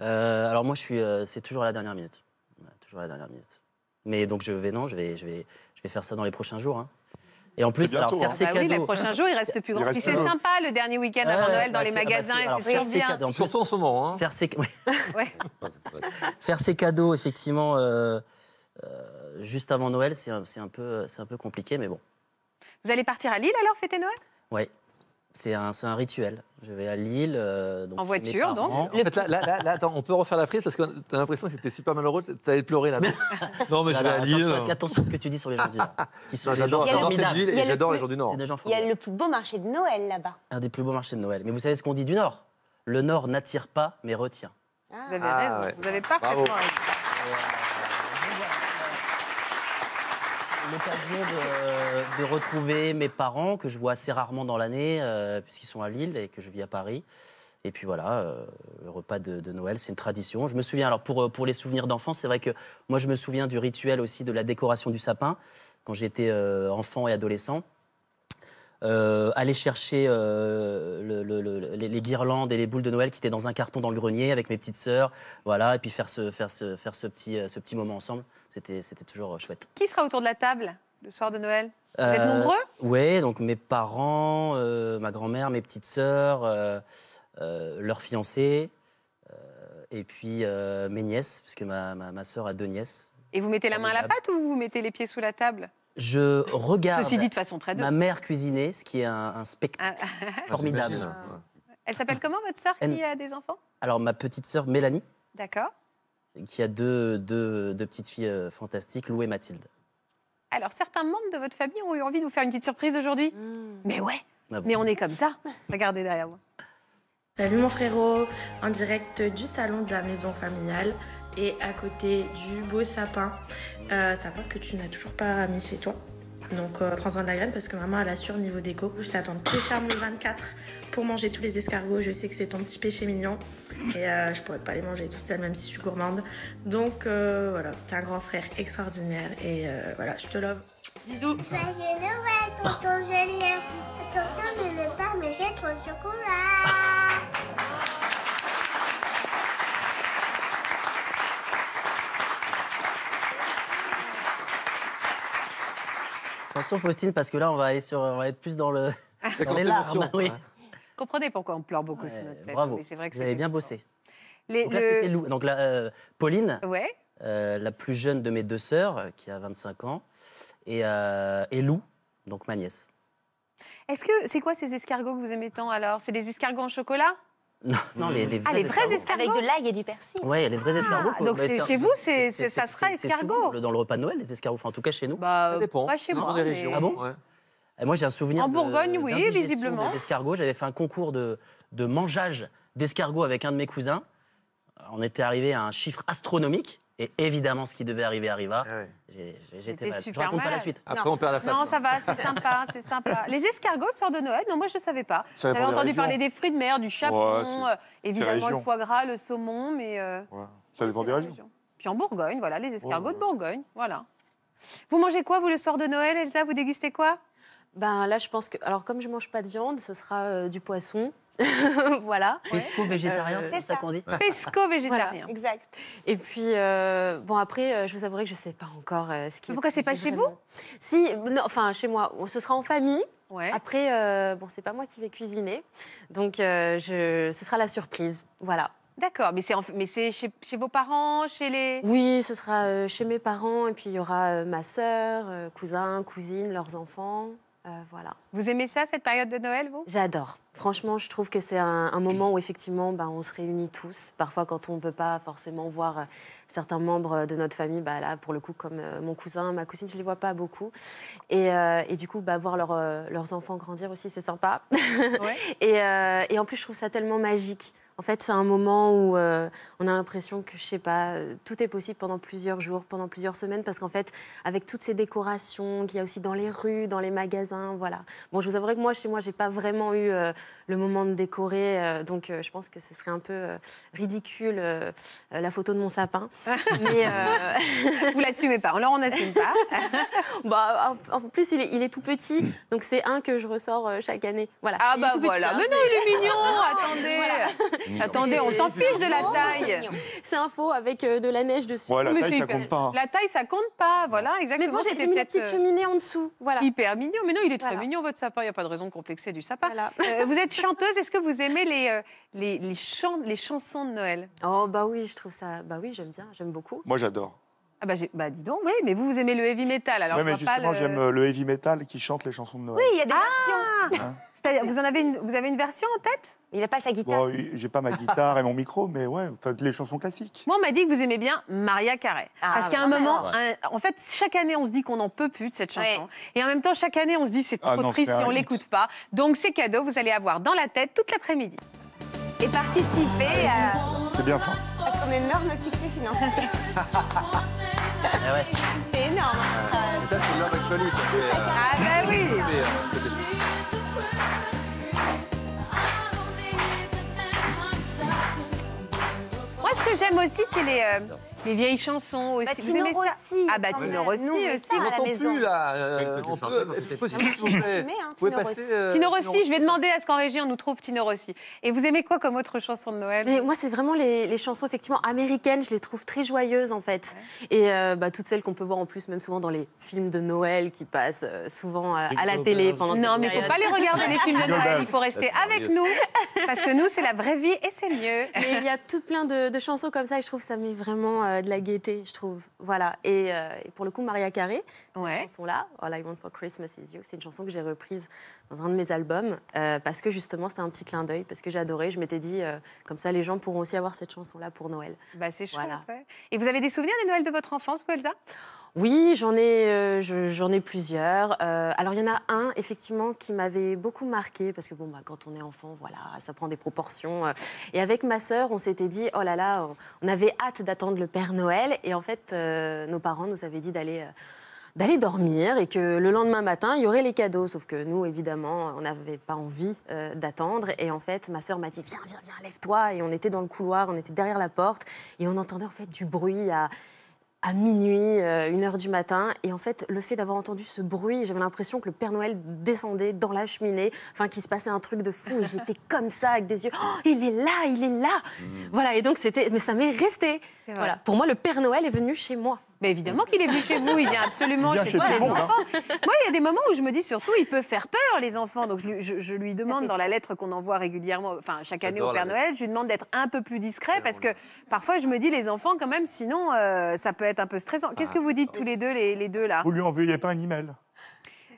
Euh, alors moi, je suis, euh, c'est toujours à la dernière minute. Ouais, toujours à la dernière minute. Mais donc je vais, non, je vais, je vais, je vais faire ça dans les prochains jours. hein. Et en plus, alors faire hein. ces Bah oui, les cadeaux. prochains jours, il reste plus grand. reste Puis c'est sympa le dernier week-end avant ouais, Noël dans bah, les c'est- bah, magasins. c'est- bien. cadeaux, en plus, en ce moment. Hein. faire ces, oui, Ouais. faire ces cadeaux, effectivement, euh, euh, juste avant Noël, c'est un, c'est un peu, c'est un peu compliqué, mais bon, Vous allez partir à Lille alors fêter Noël? Ouais. C'est un, c'est un rituel. Je vais à Lille. euh, donc En voiture, donc. En fait, là, là, là, là, attends, on peut refaire la prise parce que t'as l'impression que c'était super malheureux. T'allais pleurer là. non, mais je vais à Lille. attention, à ce- attention à ce que tu dis sur les gens du Nord. Qui sont J'adore Il y a le- j'adore cette ville et j'adore plus- les gens du Nord. C'est des gens Il y a le plus beau marché de Noël là-bas. Un des plus beaux marchés de Noël. Mais vous savez ce qu'on dit du Nord? Le Nord n'attire pas, mais retient. Vous avez Ah, raison. ouais. Vous avez parfaitement raison. L'occasion de, retrouver mes parents que je vois assez rarement dans l'année, euh, puisqu'ils sont à Lille et que je vis à Paris. Et puis voilà, euh, le repas de, Noël, c'est une tradition. Je me souviens, alors pour, euh, pour les souvenirs d'enfance, c'est vrai que moi je me souviens du rituel aussi de la décoration du sapin quand j'étais enfant et adolescent. Euh, aller chercher euh, le- le- le- les, guirlandes et les boules de Noël qui étaient dans un carton dans le grenier avec mes petites sœurs, voilà, et puis faire ce, faire ce, faire ce, petit, euh, ce petit moment ensemble. C'était toujours chouette. Qui sera autour de la table le soir de Noël? Vous êtes Euh, nombreux? Oui, donc mes parents, ma grand-mère, mes petites sœurs, leurs fiancés, et puis mes nièces, puisque ma, ma, ma sœur a deux nièces. Et vous mettez la main à la pâte ou vous mettez les pieds sous la table? Je regarde Ceci dit de façon très ma mère cuisiner, ce qui est un, un spectacle Ah, formidable. j'imagine, ouais. Elle s'appelle comment votre sœur Elle- qui a des enfants? Alors ma petite sœur Mélanie, D'accord. qui a deux, deux, deux petites filles euh, fantastiques, Lou et Mathilde. Alors certains membres de votre famille ont eu envie de vous faire une petite surprise aujourd'hui? Mais ouais, Ah bon. mais on est comme ça. Regardez derrière moi. Salut mon frérot, en direct du salon de la maison familiale et à côté du beau sapin. Euh, sapin que tu n'as toujours pas mis chez toi. Donc euh, prends-en de la graine parce que maman elle assure niveau déco. Je t'attends de pied ferme le 24 pour manger tous les escargots. Je sais que c'est ton petit péché mignon et euh, je pourrais pas les manger toute seule même si je suis gourmande. Donc euh, voilà, t'es un grand frère extraordinaire et euh, voilà, je te love. Bisous Joyeux Noël, tonton Julien. Attention de ne pas manger trop de chocolat. Attention Faustine, parce que là on va aller sur, on va être plus dans le dans les larmes. oui. Comprenez pourquoi on pleure beaucoup Ouais, sur notre plateau. bravo, mais c'est vrai que vous avez bien bossé. Les- Donc là le- c'était Lou. Donc là, euh, Pauline, Ouais. euh, la plus jeune de mes deux sœurs, euh, qui a 25 ans, et, euh, et Lou, donc ma nièce. Est-ce que c'est quoi ces escargots que vous aimez tant alors? C'est des escargots en chocolat? Non, non les, les Ah, les vrais escargots. escargots Avec de l'ail et du persil. Ouais, les vrais escargots. Ah, quoi. donc Mais c'est- ça- chez vous, c'est- c'est- ça sera c'est escargot. Dans le repas de Noël, les escargots, enfin en tout cas chez nous. Bah, Ça dépend. Pas chez Non, moi. des mais- régions. Ah bon ouais. Et moi, j'ai un souvenir En de- Bourgogne, oui, visiblement. des- D'escargots. J'avais fait un concours de, de mangeage d'escargots avec un de mes cousins. On était arrivé à un chiffre astronomique. Et évidemment, ce qui devait arriver arriva. Ah J'étais malade. Je raconte pas la malade. suite. Après, on perd la face. Non, hein. ça va, c'est sympa, c'est sympa. Les escargots le soir de Noël, non, moi je ne savais pas. J'avais entendu régions. parler des fruits de mer, du chapon, Ouais, euh, évidemment le foie gras, le saumon, mais. euh, Ouais. Ça dépend des régions. région. Puis en Bourgogne, voilà, les escargots Ouais, de Bourgogne, voilà. Vous mangez quoi, vous, le soir de Noël, Elsa? Vous dégustez quoi? Ben là, je pense que. Alors, comme je mange pas de viande, ce sera euh, du poisson. voilà. Pesco végétarien, Euh, c'est comme ça qu'on dit Pesco végétarien. Voilà, exact. Et puis, euh, bon, après, euh, je vous avouerai que je sais pas encore euh, ce qui. Pourquoi c'est pas chez vraiment- Si, non, enfin, chez moi, ce sera en famille. Ouais. Après, euh, bon, c'est pas moi qui vais cuisiner. Donc, euh, je, ce sera la surprise. Voilà. D'accord, mais c'est en- mais c'est chez, chez vos parents, chez les. Oui, ce sera euh, chez mes parents. Et puis, il y aura euh, ma sœur, euh, cousin, cousine, leurs enfants. Euh, voilà. Vous aimez ça, cette période de Noël, vous? J'adore. Franchement, je trouve que c'est un, un moment où effectivement, ben, on se réunit tous. Parfois, quand on ne peut pas forcément voir euh, certains membres de notre famille, bah, là, pour le coup, comme euh, mon cousin, ma cousine, je ne les vois pas beaucoup. Et, et du coup, bah, voir leur, leurs enfants grandir aussi, c'est sympa. et, et en plus, je trouve ça tellement magique. En fait, c'est un moment où euh, on a l'impression que, je sais pas, euh, tout est possible pendant plusieurs jours, pendant plusieurs semaines, parce qu'en fait, avec toutes ces décorations qu'il y a aussi dans les rues, dans les magasins, voilà. Bon, je vous avouerai que moi, chez moi, j'ai pas vraiment eu euh, le moment de décorer, euh, donc je pense que ce serait un peu ridicule la photo de mon sapin. Mais Vous l'assumez pas, alors on n'assume pas. bah, en plus, il est, il est tout petit, donc c'est un que je ressors chaque année. Voilà. Ah bah tout petit, voilà, hein, mais non, il est mignon, attendez. Attendez, on s'en fiche de la taille. C'est un faux avec euh, de la neige dessus. Ouais, la Mais taille, ça hyper- compte pas. hein. La taille, ça compte pas, voilà, Mais exactement. bon, j'ai mis la petite cheminée en dessous. Voilà. Hyper mignon, mais non, il est très Voilà. mignon votre sapin, il n'y a pas de raison de complexer du sapin. Voilà. Euh, vous êtes chanteuse, est-ce que vous aimez les, euh, les, les, chants, les chansons de Noël? Oh bah oui, je trouve ça. Bah oui, j'aime bien, j'aime beaucoup. Moi, j'adore. Ah bah, bah dis donc, oui, mais vous, vous aimez le heavy metal, alors je mais justement, le- j'aime euh, le heavy metal qui chante les chansons de Noël. il y a des versions. Hein C'est-à-dire, vous en avez une, vous avez une version en tête? Il n'a pas sa guitare. Bon, j'ai pas ma guitare et mon micro, mais ouais, les chansons classiques. Moi, on m'a dit que vous aimez bien Maria Carré. Ah, Parce qu'à un moment, ouais. un- en fait, chaque année, on se dit qu'on n'en peut plus de cette chanson. Ouais. Et en même temps, chaque année, on se dit c'est trop Ah non, triste si on l'écoute pas. Donc, c'est cadeau, vous allez avoir dans la tête toute l'après-midi. Et participer à, C'est bien ça. à son énorme succès financier. Ah ouais. C'est énorme. Et ça, c'est Love Actually. euh, Ah bah oui c'était- Moi, ce que j'aime aussi, c'est les, euh, Les vieilles chansons aussi. Bah, Vous Tino aimez ça. Ah bah Ouais. Tino Rossi Nous, on aussi. m'entend maison. plus là. euh, on peut. possible, s'il vous plaît. Mais, hein, Vous pouvez passer. Euh, Tino Rossi, je vais demander à ce qu'en régie on nous trouve Tino Rossi. Et vous aimez quoi comme autre chanson de Noël? Mais moi, c'est vraiment les, les chansons effectivement américaines. Je les trouve très joyeuses en fait. Et euh, bah, toutes celles qu'on peut voir en plus, même souvent dans les films de Noël qui passent euh, souvent euh, à la télé pendant Non, mais il faut période. pas les regarder les films de Noël. Il faut rester avec nous parce que nous c'est la vraie vie et c'est mieux. Mais il y a tout plein de, de chansons comme ça et je trouve que ça met vraiment euh, de la gaieté, je trouve. Voilà. Et, euh, et pour le coup, Maria Carey, Ouais. cette chanson-là, All I Want for Christmas is You, c'est une chanson que j'ai reprise dans un de mes albums euh, parce que justement c'était un petit clin d'œil, parce que j'adorais. Je m'étais dit, comme ça, les gens pourront aussi avoir cette chanson-là pour Noël. Bah c'est chouette. Voilà. ouais. Et vous avez des souvenirs des Noëls de votre enfance, vous, Elsa Oui, j'en ai, euh, je- j'en ai plusieurs. Euh, alors, il y en a un, effectivement, qui m'avait beaucoup marqué, parce que bon, bah, quand on est enfant, voilà, ça prend des proportions. euh. Et avec ma sœur, on s'était dit, oh là là, on- avait hâte d'attendre le Père Noël. Et en fait, nos parents nous avaient dit d'aller... d'aller dormir et que le lendemain matin, il y aurait les cadeaux. Sauf que nous, évidemment, on n'avait pas envie d'attendre. Et en fait, ma sœur m'a dit, viens, viens, viens, lève-toi. Et on était dans le couloir, on était derrière la porte. Et on entendait en fait du bruit à, à minuit, euh, une heure du matin. Et en fait, le fait d'avoir entendu ce bruit, j'avais l'impression que le Père Noël descendait dans la cheminée, enfin qu'il se passait un truc de fou. Et j'étais comme ça, avec des yeux. Oh, il est là, il est là. Voilà. Et donc c'était, mais ça m'est resté. Voilà. Pour moi, le Père Noël est venu chez moi. Mais évidemment qu'il est venu chez vous, il vient absolument Il vient chez le les monde, hein. enfants. Moi, il y a des moments où je me dis surtout, il peut faire peur, les enfants. Donc, je, lui- je- je lui demande dans la lettre qu'on envoie régulièrement, enfin, chaque année au Père Noël, je lui demande d'être un peu plus discret parce que parfois, je me dis, les enfants, quand même, sinon, euh, ça peut être un peu stressant. Qu'est-ce que vous dites tous les deux, les, les deux, là? Vous lui envoyez pas un email?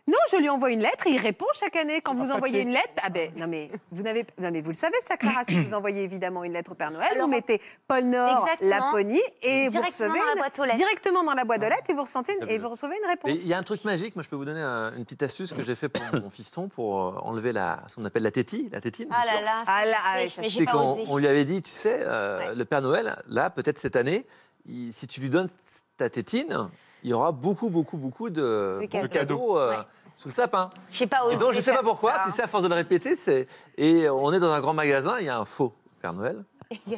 Non, je lui envoie une lettre et il répond chaque année. Quand vous envoyez papier. une lettre, ah ben, non mais vous n'avez, non mais vous le savez ça, Clara, si vous envoyez évidemment une lettre au Père Noël, Alors, vous mettez Pôle Nord, Exactement. Laponie et vous recevez dans la une- boîte aux lettres. directement dans la boîte aux lettres et vous ressentez une- et vous recevez une réponse. Il y a un truc magique, moi je peux vous donner un- une petite astuce que j'ai fait pour mon fiston pour euh, enlever la, ce qu'on appelle la tétille, la tétine. Ah là là, Ah là, ah, mais j'ai pas on lui avait dit, tu sais, euh, Ouais. le Père Noël, là, peut-être cette année, il- si tu lui donnes ta tétine, il y aura beaucoup, beaucoup, beaucoup de, De beaucoup de cadeaux. cadeaux euh, Ouais. sous le sapin. J'ai pas osé. Et donc, je ne sais pas pourquoi, ça. tu sais, à force de le répéter, c'est. Et on est dans un grand magasin, il y a un faux Père Noël.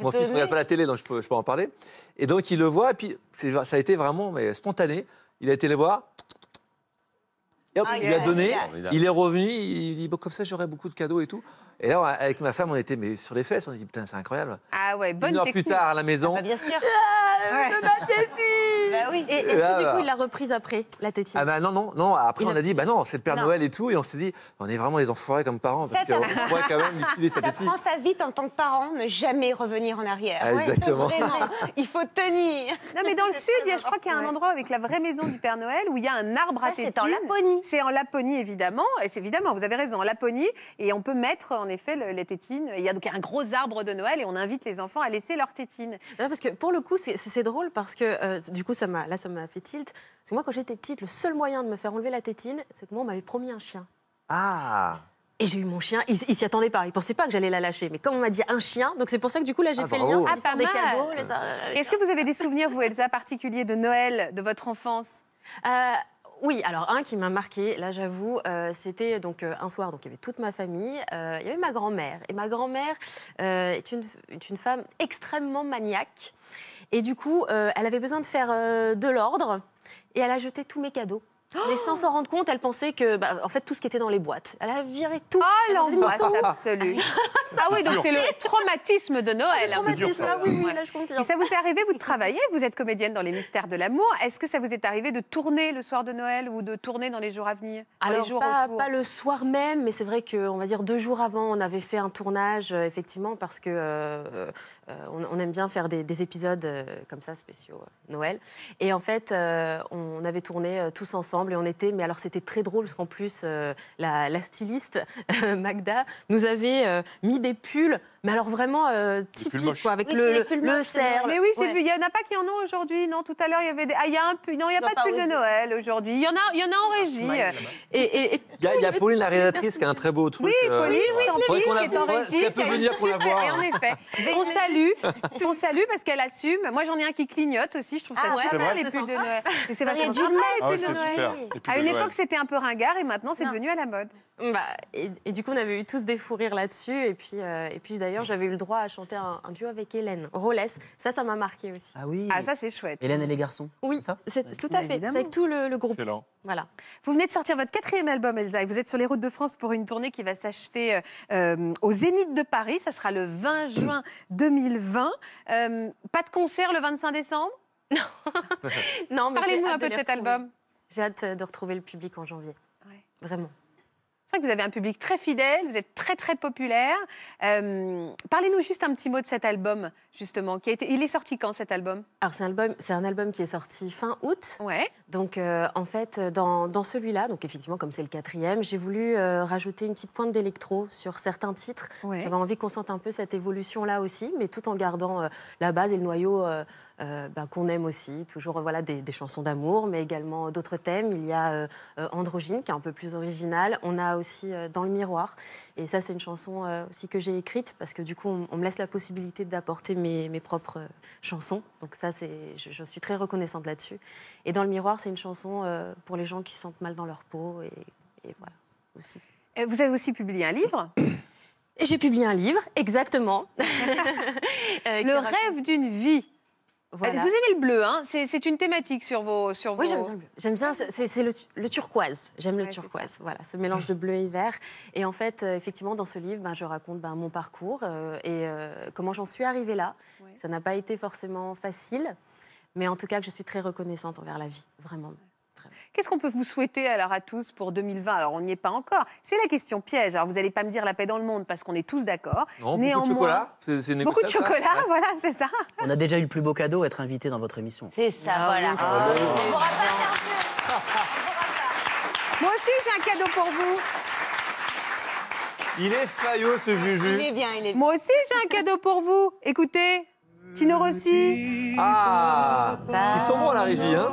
Mon fils ne regarde pas la télé, donc je peux, je peux en parler. Et donc, il le voit, et puis ça a été vraiment mais, spontané. Il a été le voir. Et hop, Ah, il lui a il donné, il est revenu, il dit bon, comme ça j'aurai beaucoup de cadeaux et tout. Et là, avec ma femme, on était mais sur les fesses, on a dit putain, c'est incroyable. Ah ouais, bonne Une heure technique. plus tard à la maison, Bah, bien sûr. Ouais. Bah oui. Et est-ce que du coup, il l'a reprise après, la tétine? Ah ben non, non, non. Après, Il on a dit bah non, c'est le Père Non. Noël et tout. Et on s'est dit, on est vraiment les enfoirés comme parents parce qu'on pourrait quand même lui filer sa tétine. T'apprends ça vite en tant que parent, ne jamais revenir en arrière. Ah, exactement. Vraiment, il faut tenir. Non mais dans le sud, il y a, je crois qu'il y a un endroit avec la vraie maison du Père Noël où il y a un arbre à Ça, tétine. c'est en Laponie. C'est en Laponie évidemment, et c'est évidemment, vous avez raison, en Laponie, et on peut mettre en effet le- les tétines. Il y a donc un gros arbre de Noël et on invite les enfants à laisser leurs tétines. Non, parce que pour le coup, c'est- drôle parce que euh, du coup, ça m'a, là, ça m'a fait tilt. Parce que moi, quand j'étais petite, le seul moyen de me faire enlever la tétine, c'est que moi, on m'avait promis un chien. Ah Et j'ai eu mon chien. Il, il s'y attendait pas. Il pensait pas que j'allais la lâcher. Mais comme on m'a dit un chien, donc c'est pour ça que du coup, là, j'ai Ah, fait le lien sur Ah, pas des mal. cadeaux. les- Est-ce que vous avez des souvenirs, vous Elsa, particuliers de Noël, de votre enfance? Euh, oui, alors un qui m'a marqué, là j'avoue, euh, c'était donc euh, un soir, donc il y avait toute ma famille, euh, il y avait ma grand-mère. Et ma grand-mère est, une, est une femme extrêmement maniaque. Et du coup, elle avait besoin de faire de l'ordre et elle a jeté tous mes cadeaux. Mais sans s'en rendre compte, elle pensait que, bah, en fait, tout ce qui était dans les boîtes. Elle a viré tout. Ah, l'angoisse absolue. ah oui, donc c'est le traumatisme de Noël. Peu. traumatisme, là, oui, oui, là, je Et confirme. ça vous est arrivé, vous de travailler, vous êtes comédienne dans les mystères de l'amour. Est-ce que ça vous est arrivé de tourner le soir de Noël ou de tourner dans les jours à venir? Alors, les jours pas, le soir même, mais c'est vrai qu'on va dire deux jours avant, on avait fait un tournage, euh, effectivement, parce que euh, euh, on, on aime bien faire des, des épisodes euh, comme ça, spéciaux euh, Noël. Et en fait, euh, on avait tourné euh, tous ensemble et on était, mais alors c'était très drôle, parce qu'en plus, euh, la, la styliste, Magda, nous avait euh, mis des pulls, mais alors vraiment euh, moches. quoi, avec Oui, le, le, cerf. Mais oui, j'ai Ouais. vu. Il y en a pas qui en ont aujourd'hui. Non, tout à l'heure, il y avait des. Ah, il y a un pull. Non, il n'y a pas de pull de. Noël aujourd'hui. Il y en a, il y en a en régie. Et, et- et Il y a, il y a Pauline, la réalisatrice, qui a un très beau truc. Oui, euh, Pauline, oui, faudrait qu'on la qui est en régie. si elle peut venir pour la voir. Et en effet, on salue, on salue parce qu'elle assume. Moi, j'en ai un qui clignote aussi. Je trouve ça Ah super, c'est vrai les pulls de Noël. C'est Ça, il y a vachement du sympa, mal. les Ah pulls de c'est Noël. À une époque, c'était un peu ringard et maintenant, c'est devenu à la mode. Bah, et, du coup, on avait eu tous des fous rires là-dessus. Et puis, euh, et puis d'ailleurs, d'ailleurs, j'avais eu le droit à chanter un, un duo avec Hélène Rollès. Ça, ça m'a marqué aussi. Ah oui. Ah, ça, c'est chouette. Hélène et les garçons. Oui, ça c'est tout à fait. Avec tout le, le groupe. Excellent. Voilà. Vous venez de sortir votre quatrième album, Elsa, et vous êtes sur les routes de France pour une tournée qui va s'achever euh, euh, au Zénith de Paris. Ça sera le 20 juin 2020. Euh, pas de concert le 25 décembre? Non, mais Parlez-nous un peu de cet retrouver. album. J'ai hâte de retrouver le public en janvier. Ouais. Vraiment. Vrai que vous avez un public très fidèle, vous êtes très très populaire. Euh, Parlez-nous juste un petit mot de cet album, justement. Qui a été... Il est sorti quand cet album? Alors, c'est un, album, un album qui est sorti fin août. Ouais. Donc, euh, en fait, dans, dans celui-là, donc effectivement, comme c'est le quatrième, j'ai voulu euh, rajouter une petite pointe d'électro sur certains titres. Ouais. J'avais envie qu'on sente un peu cette évolution-là aussi, mais tout en gardant la base et le noyau euh, bah, qu'on aime aussi. Toujours voilà, des, des chansons d'amour, mais également d'autres thèmes. Il y a euh, euh, Androgyne, qui est un peu plus original. On a aussi euh, Dans le miroir. Et ça, c'est une chanson aussi que j'ai écrite, parce que du coup, on, on me laisse la possibilité d'apporter mes, mes propres chansons. Donc ça, c'est, je, je suis très reconnaissante là-dessus. Et Dans le miroir, c'est une chanson pour les gens qui se sentent mal dans leur peau. Et, et voilà, aussi. Vous avez aussi publié un livre, Et j'ai publié un livre, exactement. Le rêve d'une vie. Voilà. Vous aimez le bleu, hein c'est, une thématique sur vos... Sur Oui, vos... j'aime bien le bleu. J'aime bien, ce- c'est le, le turquoise. J'aime le Ouais, turquoise. Voilà, ce mélange de bleu et vert. Et en fait, euh, effectivement, dans ce livre, ben, je raconte ben, mon parcours euh, et euh, comment j'en suis arrivée là. Ouais. Ça n'a pas été forcément facile, mais en tout cas, que je suis très reconnaissante envers la vie, vraiment. Qu'est-ce qu'on peut vous souhaiter alors à tous pour 2020 Alors on n'y est pas encore. C'est la question piège. Alors vous n'allez pas me dire la paix dans le monde parce qu'on est tous d'accord. Non, beaucoup de Néanmoins- chocolat. Beaucoup de chocolat, Ouais. voilà, c'est ça. On a déjà eu le plus beau cadeau, être invité dans votre émission. C'est ça, Ah voilà. Ah, c'est- on pourra pas faire Moi aussi j'ai un cadeau pour vous. Il est faillot, ce Il Juju. est bien, il est bien. Moi aussi j'ai un cadeau pour vous. Écoutez, Tino Rossi, Ah Ils sont bons à la régie, hein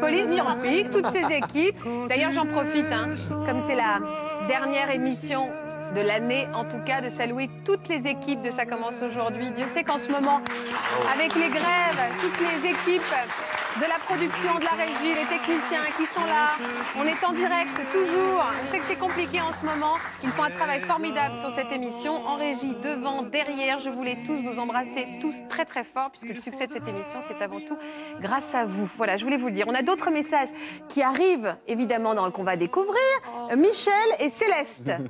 Pauline Surpic, toutes ces équipes. D'ailleurs j'en profite, hein, comme c'est la dernière émission de l'année, en tout cas, de saluer toutes les équipes de Ça commence aujourd'hui. Dieu sait qu'en ce moment, avec les grèves, toutes les équipes de la production, de la régie, les techniciens qui sont là, on est en direct toujours. Je sais que c'est compliqué en ce moment. Ils font un travail formidable sur cette émission, en régie, devant, derrière. Je voulais tous vous embrasser, tous très très fort, puisque le succès de cette émission, c'est avant tout grâce à vous. Voilà, je voulais vous le dire. On a d'autres messages qui arrivent, évidemment, dans le qu'on va découvrir. Euh, Michel et Céleste.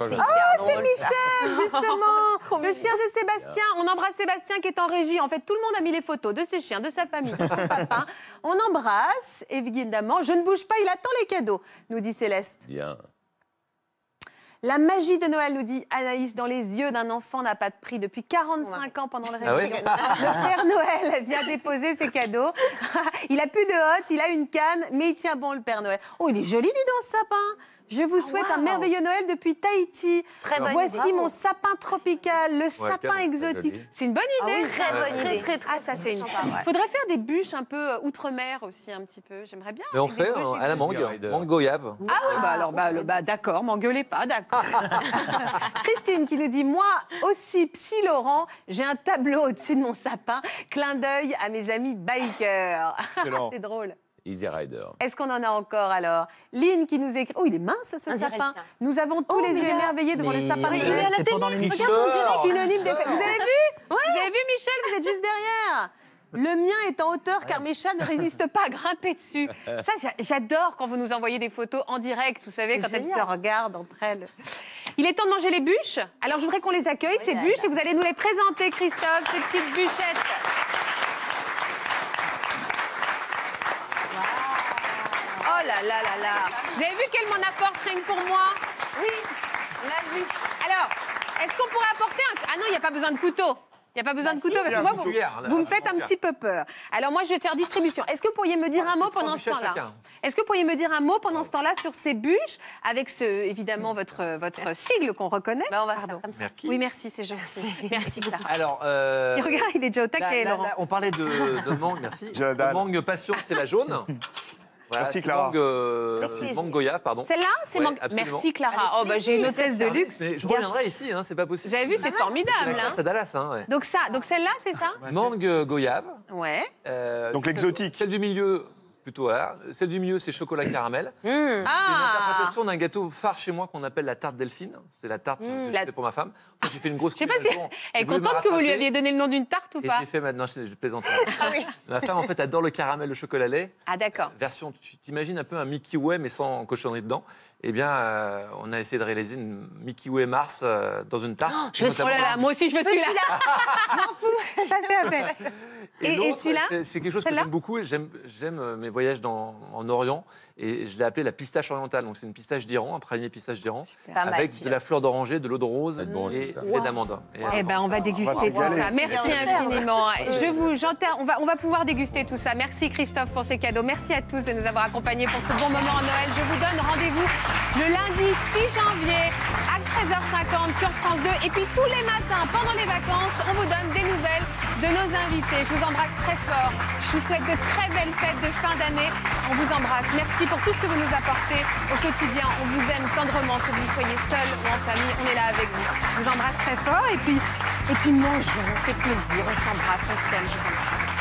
Oh, c'est Michel, justement, le chien de Sébastien. On embrasse Sébastien qui est en régie. En fait, tout le monde a mis les photos de ses chiens, de sa famille, de son sapin. On embrasse, évidemment. Je ne bouge pas, il attend les cadeaux, nous dit Céleste. Bien. La magie de Noël, nous dit Anaïs, dans les yeux d'un enfant n'a pas de prix. Depuis 45 ans pendant le Ah oui réveillon, le Père Noël vient déposer ses cadeaux. il a plus de hotte, il a une canne, mais il tient bon le Père Noël. Oh, il est joli, dis donc, ce sapin. Je vous souhaite un merveilleux Noël depuis Tahiti. Très bonne Voici idée. mon sapin tropical, le sapin très exotique. C'est une bonne Ah idée. oui, très bonne très, idée. très, très, Ah, ça, c'est une. Sympa, ouais. Faudrait faire des bûches un peu euh, outre-mer aussi, un petit peu. J'aimerais bien. Mais on fait bûches euh, à la mangue, Rider. mangue goyave. ah oui, bah alors, bah, le- bah, d'accord, m'engueulez pas, d'accord. Christine qui nous dit Moi aussi, Psy Laurent, j'ai un tableau au-dessus de mon sapin. Clin d'œil à mes amis bikers. C'est drôle. Easy Rider. Est-ce qu'on en a encore alors? Lynn qui nous écrit Oh, il est mince ce sapin. Nous avons tous Oh, les yeux là- émerveillés devant le sapin de oui, il a la C'est pendant l'émission. Synonyme d'effet. Vous avez vu? Vous avez vu Michel? Vous êtes juste derrière. Le mien est en hauteur car mes chats ne résistent pas à grimper dessus. Ça, j'a- j'adore quand vous nous envoyez des photos en direct, vous savez, quand elles se regardent entre elles. Il est temps de manger les bûches. Alors, je voudrais qu'on les accueille, ces là, bûches, là. et vous allez nous les présenter, Christophe, ces petites bûchettes. Là là là là Vous avez vu qu'elle m'en apporte rien que pour moi Oui, on l'a vu. Alors, est-ce qu'on pourrait apporter un... Ah non, il n'y a pas besoin de couteau. Il n'y a pas besoin de couteau parce que moi, vous, cuillère, là, vous me faites un petit peu peur. Alors moi, je vais faire distribution. Est-ce que vous pourriez me dire un mot pendant ce temps-là. Est-ce que vous pourriez me dire un mot pendant ce temps-là sur ces bûches, avec ce, évidemment votre, votre sigle qu'on reconnaît Bah, on va Pardon. faire comme ça. Merci. Oui, merci, c'est gentil. Merci beaucoup. Alors, euh, Et regarde, il est déjà au taquet, là, Laurent. là, on parlait de, de mangue, merci. J'adore. De mangue passion, c'est la jaune. Voilà, Merci, c'est Clara. Mangue, euh, goyave, pardon. Celle-là, c'est Ouais, mangue- absolument. Merci Clara. Oh, bah, j'ai une hôtesse de luxe. Mais je reviendrai ici, hein, c'est pas possible. Vous avez vu, c'est C'est formidable. hein. à Dallas, hein, ouais. donc ça, donc celle-là, c'est ça? Mangue goyave. Ouais. euh, Donc l'exotique. Celle du milieu, plutôt. Voilà. Celle du milieu, c'est chocolat caramel. Mmh. C'est une Ah interprétation d'un gâteau phare chez moi qu'on appelle la tarte Delphine. C'est la tarte Mmh. que La- pour ma femme. J'ai fait une grosse Je sais pas si elle est contente que vous lui aviez donné le nom d'une tarte ou pas j'ai fait maintenant, je, je plaisante. Ah oui. Ma femme, en fait, adore le caramel, le chocolat lait. Ah d'accord. Version, tu t'imagines un peu un Mickey Way, mais sans cochonnerie dedans. Eh bien, euh, on a essayé de réaliser une Mickey Way Mars euh, dans une tarte. Je veux oh là là, moi aussi je veux celui-là. M'en fous. Et- celui-là c'est- quelque chose que j'aime beaucoup. et J'aime euh, mes voyages dans, en Orient. Et je l'ai appelé la pistache orientale. Donc, c'est une pistache d'Iran, un praliné pistache d'Iran, avec de la fleur d'oranger, de l'eau de rose bon, et, et d'amande. Et, Eh ben, on va déguster On va tout ça. Merci infiniment. Je vous, j'enterre- on va, on va pouvoir déguster tout ça. Merci Christophe pour ces cadeaux. Merci à tous de nous avoir accompagnés pour ce bon moment en Noël. Je vous donne rendez-vous le lundi 6 janvier à 13h50 sur France 2. Et puis tous les matins, pendant les vacances, on vous donne des nouvelles de nos invités. Je vous embrasse très fort. Je vous souhaite de très belles fêtes de fin d'année. On vous embrasse. Pour tout ce que vous nous apportez au quotidien. On vous aime tendrement, que vous soyez seul ou en famille. On est là avec vous. Je vous embrasse très fort et puis, et puis mangeons, on fait plaisir, on s'embrasse, on s'aime. Je vous embrasse.